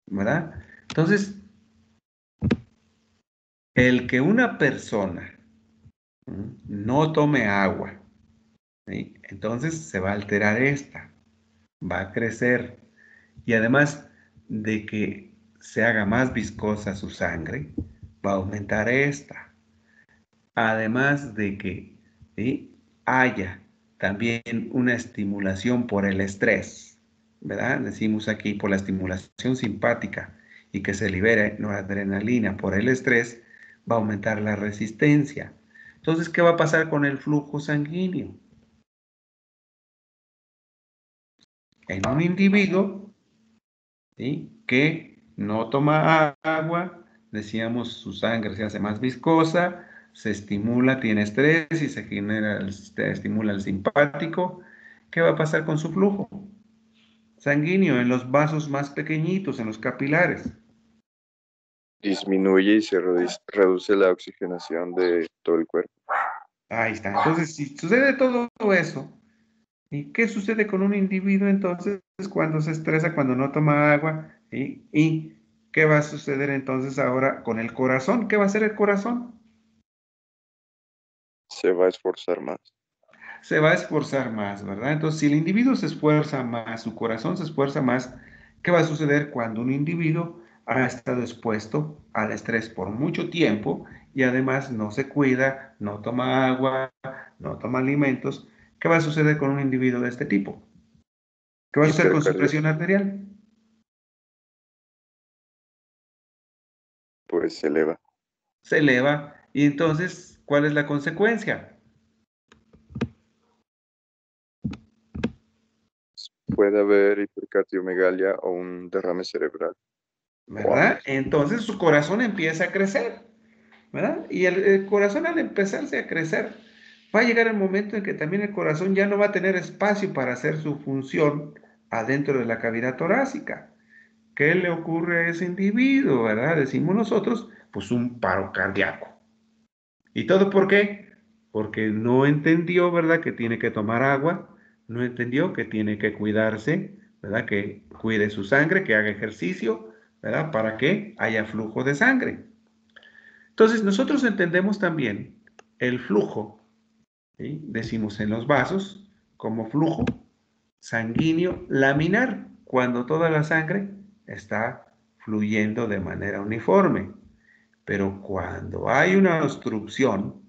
¿verdad? Entonces, el que una persona no tome agua, entonces se va a alterar esta, va a crecer. Y además de que se haga más viscosa su sangre, va a aumentar esta. Además de que haya también una estimulación por el estrés, ¿verdad? Decimos aquí por la estimulación simpática y que se libere noradrenalina por el estrés, va a aumentar la resistencia. Entonces, ¿qué va a pasar con el flujo sanguíneo? En un individuo que no toma agua, decíamos su sangre se hace más viscosa, se estimula, tiene estrés y se genera, se estimula el simpático. ¿Qué va a pasar con su flujo? Sanguíneo en los vasos más pequeñitos, en los capilares. Disminuye y se reduce la oxigenación de todo el cuerpo. Ahí está. Entonces, si sucede todo eso, ¿y qué sucede con un individuo entonces cuando se estresa, cuando no toma agua? ¿Y qué va a suceder entonces ahora con el corazón? ¿Qué va a hacer el corazón? Se va a esforzar más. Se va a esforzar más, ¿verdad? Entonces, si el individuo se esfuerza más, su corazón se esfuerza más, ¿qué va a suceder cuando un individuo ha estado expuesto al estrés por mucho tiempo y además no se cuida, no toma agua, no toma alimentos? ¿Qué va a suceder con un individuo de este tipo? ¿Qué va a suceder con su presión arterial? Pues se eleva. Se eleva. Y entonces, ¿cuál es la consecuencia? Puede haber hipercardiomegalia o un derrame cerebral. ¿Verdad? Entonces su corazón empieza a crecer. ¿Verdad? Y el, el, corazón al empezarse a crecer, va a llegar el momento en que también el corazón ya no va a tener espacio para hacer su función adentro de la cavidad torácica. ¿Qué le ocurre a ese individuo, verdad? Decimos nosotros, pues un paro cardíaco. ¿Y todo por qué? Porque no entendió, ¿verdad? Que tiene que tomar agua, no entendió que tiene que cuidarse, ¿verdad? Que cuide su sangre, que haga ejercicio, ¿verdad? Para que haya flujo de sangre. Entonces, nosotros entendemos también el flujo, decimos en los vasos, como flujo sanguíneo laminar, cuando toda la sangre está fluyendo de manera uniforme. Pero cuando hay una obstrucción,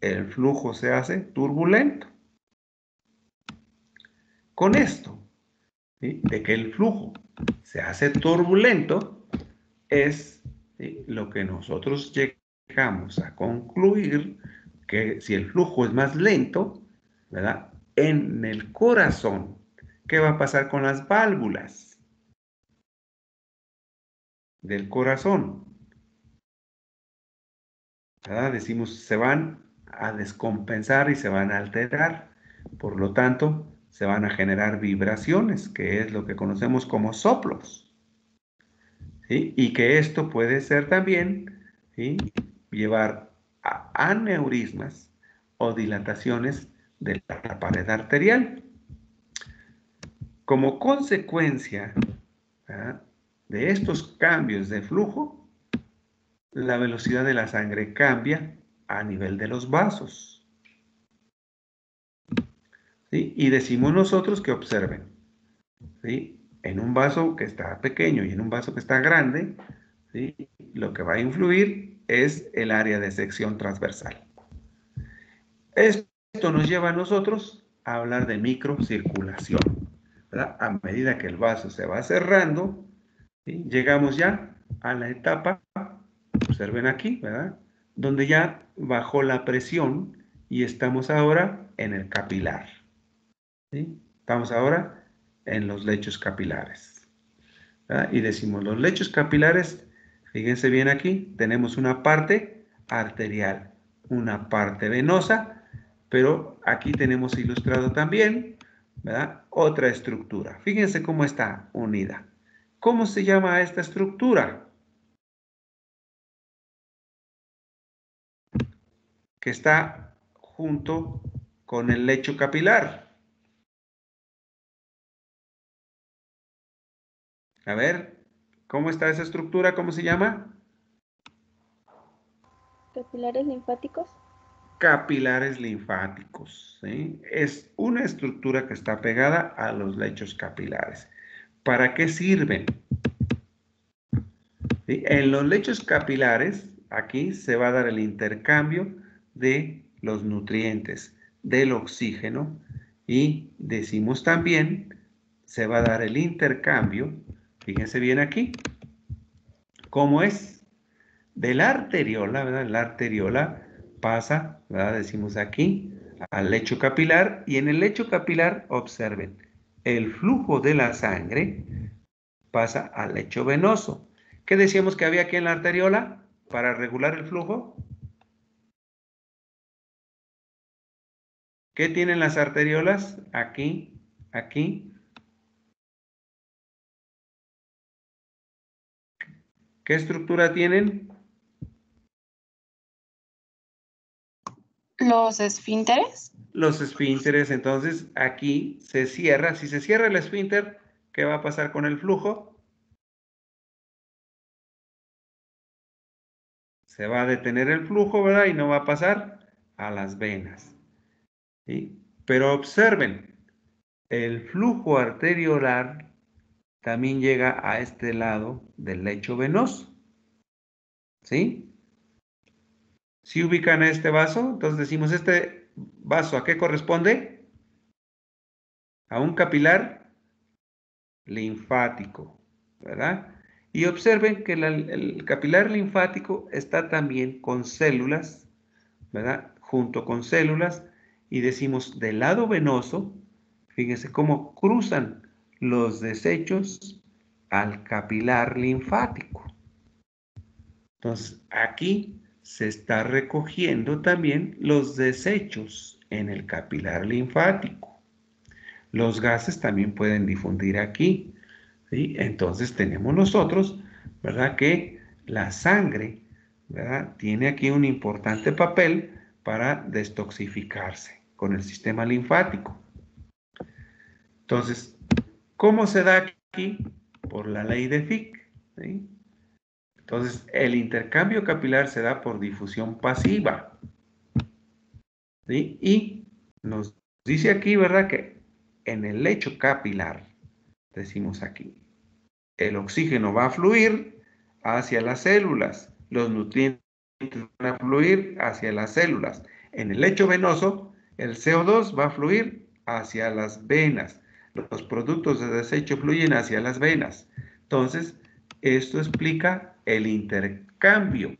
el flujo se hace turbulento. Con esto, de que el flujo se hace turbulento, es lo que nosotros llegamos a concluir que si el flujo es más lento, ¿verdad? En el corazón, ¿qué va a pasar con las válvulas del corazón? ¿Verdad? Decimos, se van a descompensar y se van a alterar. Por lo tanto, se van a generar vibraciones, que es lo que conocemos como soplos. Y que esto puede ser también llevar a aneurismas o dilataciones de la pared arterial. Como consecuencia de estos cambios de flujo, la velocidad de la sangre cambia a nivel de los vasos. Y decimos nosotros que observen. En un vaso que está pequeño y en un vaso que está grande, lo que va a influir es el área de sección transversal. Esto nos lleva a nosotros a hablar de microcirculación. A medida que el vaso se va cerrando, llegamos ya a la etapa, observen aquí, ¿verdad? donde ya bajó la presión y estamos ahora en el capilar. Estamos ahora en los lechos capilares. Y decimos, los lechos capilares, fíjense bien aquí, tenemos una parte arterial, una parte venosa, pero aquí tenemos ilustrado también otra estructura. Fíjense cómo está unida. ¿Cómo se llama esta estructura? que está junto con el lecho capilar. A ver, ¿cómo está esa estructura? ¿Cómo se llama? Capilares linfáticos. Capilares linfáticos. Es una estructura que está pegada a los lechos capilares. ¿Para qué sirven? En los lechos capilares, aquí se va a dar el intercambio de los nutrientes, del oxígeno y decimos también se va a dar el intercambio, fíjense bien aquí, ¿cómo es? De la arteriola, ¿verdad? La arteriola pasa, ¿verdad? Decimos aquí, al lecho capilar y en el lecho capilar, observen, el flujo de la sangre pasa al lecho venoso. ¿Qué decíamos que había aquí en la arteriola para regular el flujo? ¿Qué tienen las arteriolas? Aquí, aquí. ¿Qué estructura tienen? Los esfínteres. Los esfínteres, entonces aquí se cierra. Si se cierra el esfínter, ¿qué va a pasar con el flujo? Se va a detener el flujo, ¿verdad? Y no va a pasar a las venas. Pero observen, el flujo arteriolar también llega a este lado del lecho venoso. ¿Sí? Si ubican este vaso, entonces decimos, este vaso, ¿a qué corresponde? A un capilar linfático, ¿verdad? Y observen que el capilar linfático está también con células, ¿verdad? Junto con células y decimos del lado venoso, fíjense cómo cruzan los desechos al capilar linfático. Entonces, aquí se está recogiendo también los desechos en el capilar linfático. Los gases también pueden difundir aquí. Entonces tenemos nosotros, ¿verdad? Que la sangre, ¿verdad? Tiene aquí un importante papel para destoxificarse con el sistema linfático. Entonces, ¿cómo se da aquí? Por la ley de Fick. Entonces, el intercambio capilar se da por difusión pasiva. Y nos dice aquí, ¿verdad? Que en el lecho capilar, decimos aquí, el oxígeno va a fluir hacia las células, los nutrientes van a fluir hacia las células. En el lecho venoso el CO2 va a fluir hacia las venas. Los productos de desecho fluyen hacia las venas. Entonces, esto explica el intercambio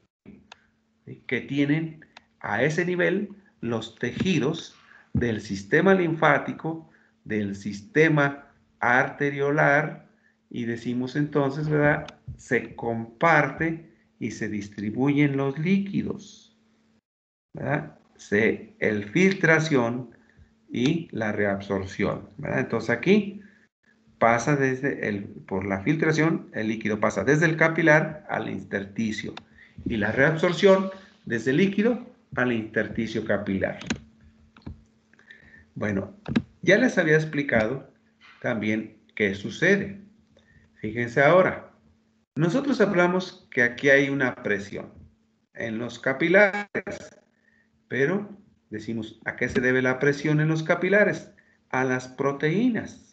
que tienen a ese nivel los tejidos del sistema linfático, del sistema arteriolar, y decimos entonces, ¿verdad? Se comparte y se distribuyen los líquidos, ¿verdad? Se, el filtración y la reabsorción, ¿verdad? Entonces aquí pasa desde el, por la filtración, el líquido pasa desde el capilar al intersticio y la reabsorción desde el líquido al intersticio capilar. Bueno, ya les había explicado también qué sucede. Fíjense ahora, nosotros hablamos que aquí hay una presión en los capilares, pero decimos, ¿a qué se debe la presión en los capilares? A las proteínas.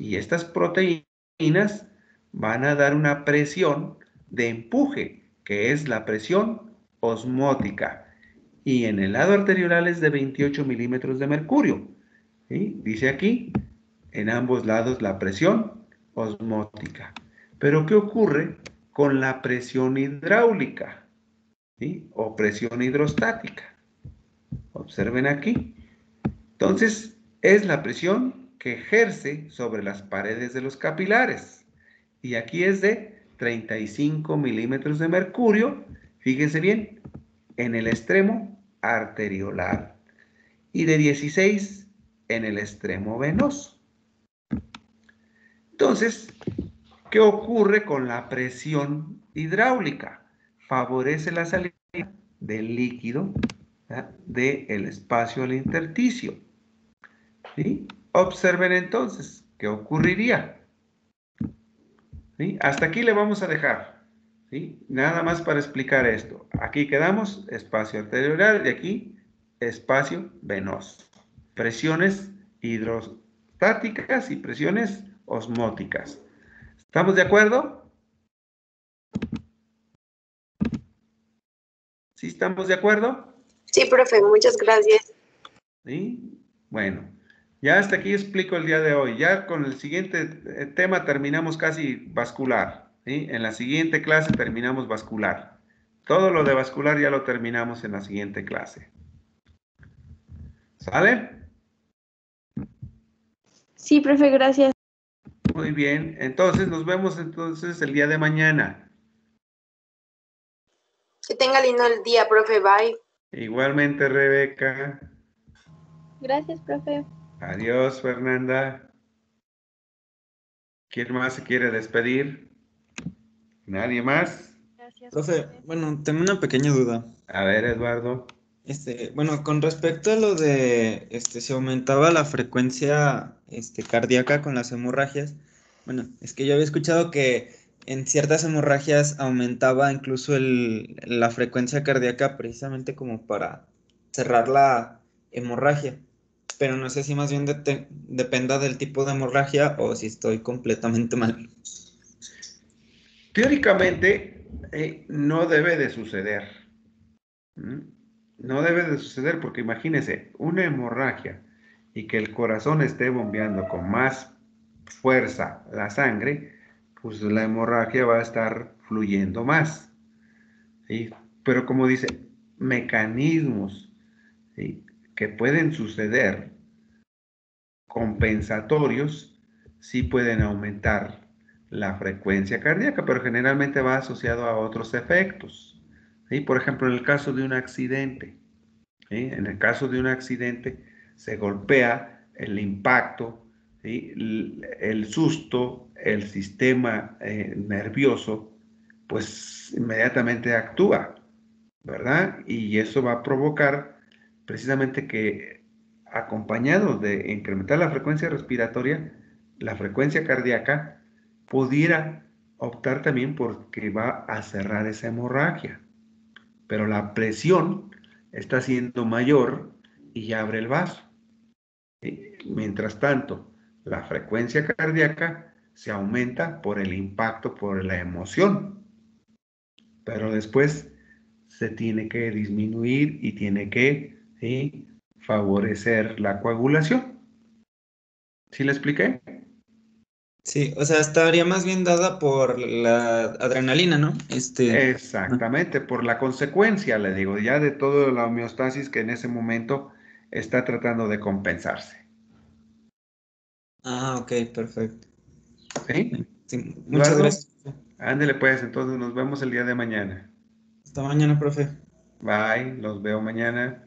Y estas proteínas van a dar una presión de empuje, que es la presión osmótica. Y en el lado arterioral es de 28 milímetros de mercurio. Dice aquí, en ambos lados la presión osmótica. Pero ¿qué ocurre con la presión hidráulica? O presión hidrostática. Observen aquí. Entonces, es la presión que ejerce sobre las paredes de los capilares. Y aquí es de 35 milímetros de mercurio, fíjense bien, en el extremo arteriolar y de 16 en el extremo venoso. Entonces, ¿qué ocurre con la presión hidráulica? Favorece la salida del líquido del espacio al intersticio. ¿sí? Observen entonces qué ocurriría. Hasta aquí le vamos a dejar. Nada más para explicar esto. Aquí quedamos espacio arteriolar y aquí espacio venoso. Presiones hidrostáticas y presiones osmóticas. ¿Estamos de acuerdo? ¿Sí estamos de acuerdo? Sí, profe, muchas gracias. ¿Sí? Bueno, ya hasta aquí explico el día de hoy. Ya con el siguiente eh, tema terminamos casi vascular. En la siguiente clase terminamos vascular. Todo lo de vascular ya lo terminamos en la siguiente clase. ¿Sale? Sí, profe, gracias. Muy bien. Entonces, nos vemos entonces el día de mañana. Que tenga lindo el día, profe. Bye. Igualmente, Rebeca. Gracias, profe. Adiós, Fernanda. ¿Quién más se quiere despedir? ¿Nadie más? Gracias. Profe, bueno, tengo una pequeña duda. A ver, Eduardo. Este, bueno, con respecto a lo de este, si aumentaba la frecuencia este, cardíaca con las hemorragias, bueno, es que yo había escuchado que en ciertas hemorragias aumentaba incluso el, la frecuencia cardíaca precisamente como para cerrar la hemorragia pero no sé si más bien dependa del tipo de hemorragia o si estoy completamente mal. Teóricamente eh, no debe de suceder. No debe de suceder porque imagínense, una hemorragia y que el corazón esté bombeando con más fuerza la sangre, pues la hemorragia va a estar fluyendo más. Pero como dice, mecanismos que pueden suceder compensatorios sí pueden aumentar la frecuencia cardíaca, pero generalmente va asociado a otros efectos. Por ejemplo, en el caso de un accidente, en el caso de un accidente se golpea el impacto, el, susto, el sistema eh, nervioso, pues inmediatamente actúa, ¿verdad? Y eso va a provocar precisamente que acompañado de incrementar la frecuencia respiratoria, la frecuencia cardíaca, pudiera optar también porque va a cerrar esa hemorragia. Pero la presión está siendo mayor y ya abre el vaso. Mientras tanto, la frecuencia cardíaca se aumenta por el impacto, por la emoción. Pero después se tiene que disminuir y tiene que favorecer la coagulación. ¿Sí le expliqué? Sí, o sea, estaría más bien dada por la adrenalina, ¿no? Este, Exactamente, por la consecuencia, le digo, ya de toda la homeostasis que en ese momento está tratando de compensarse. Ah, ok, perfecto. ¿Sí? Sí, muchas gracias. Ándele pues, entonces nos vemos el día de mañana. Hasta mañana, profe. Bye, los veo mañana.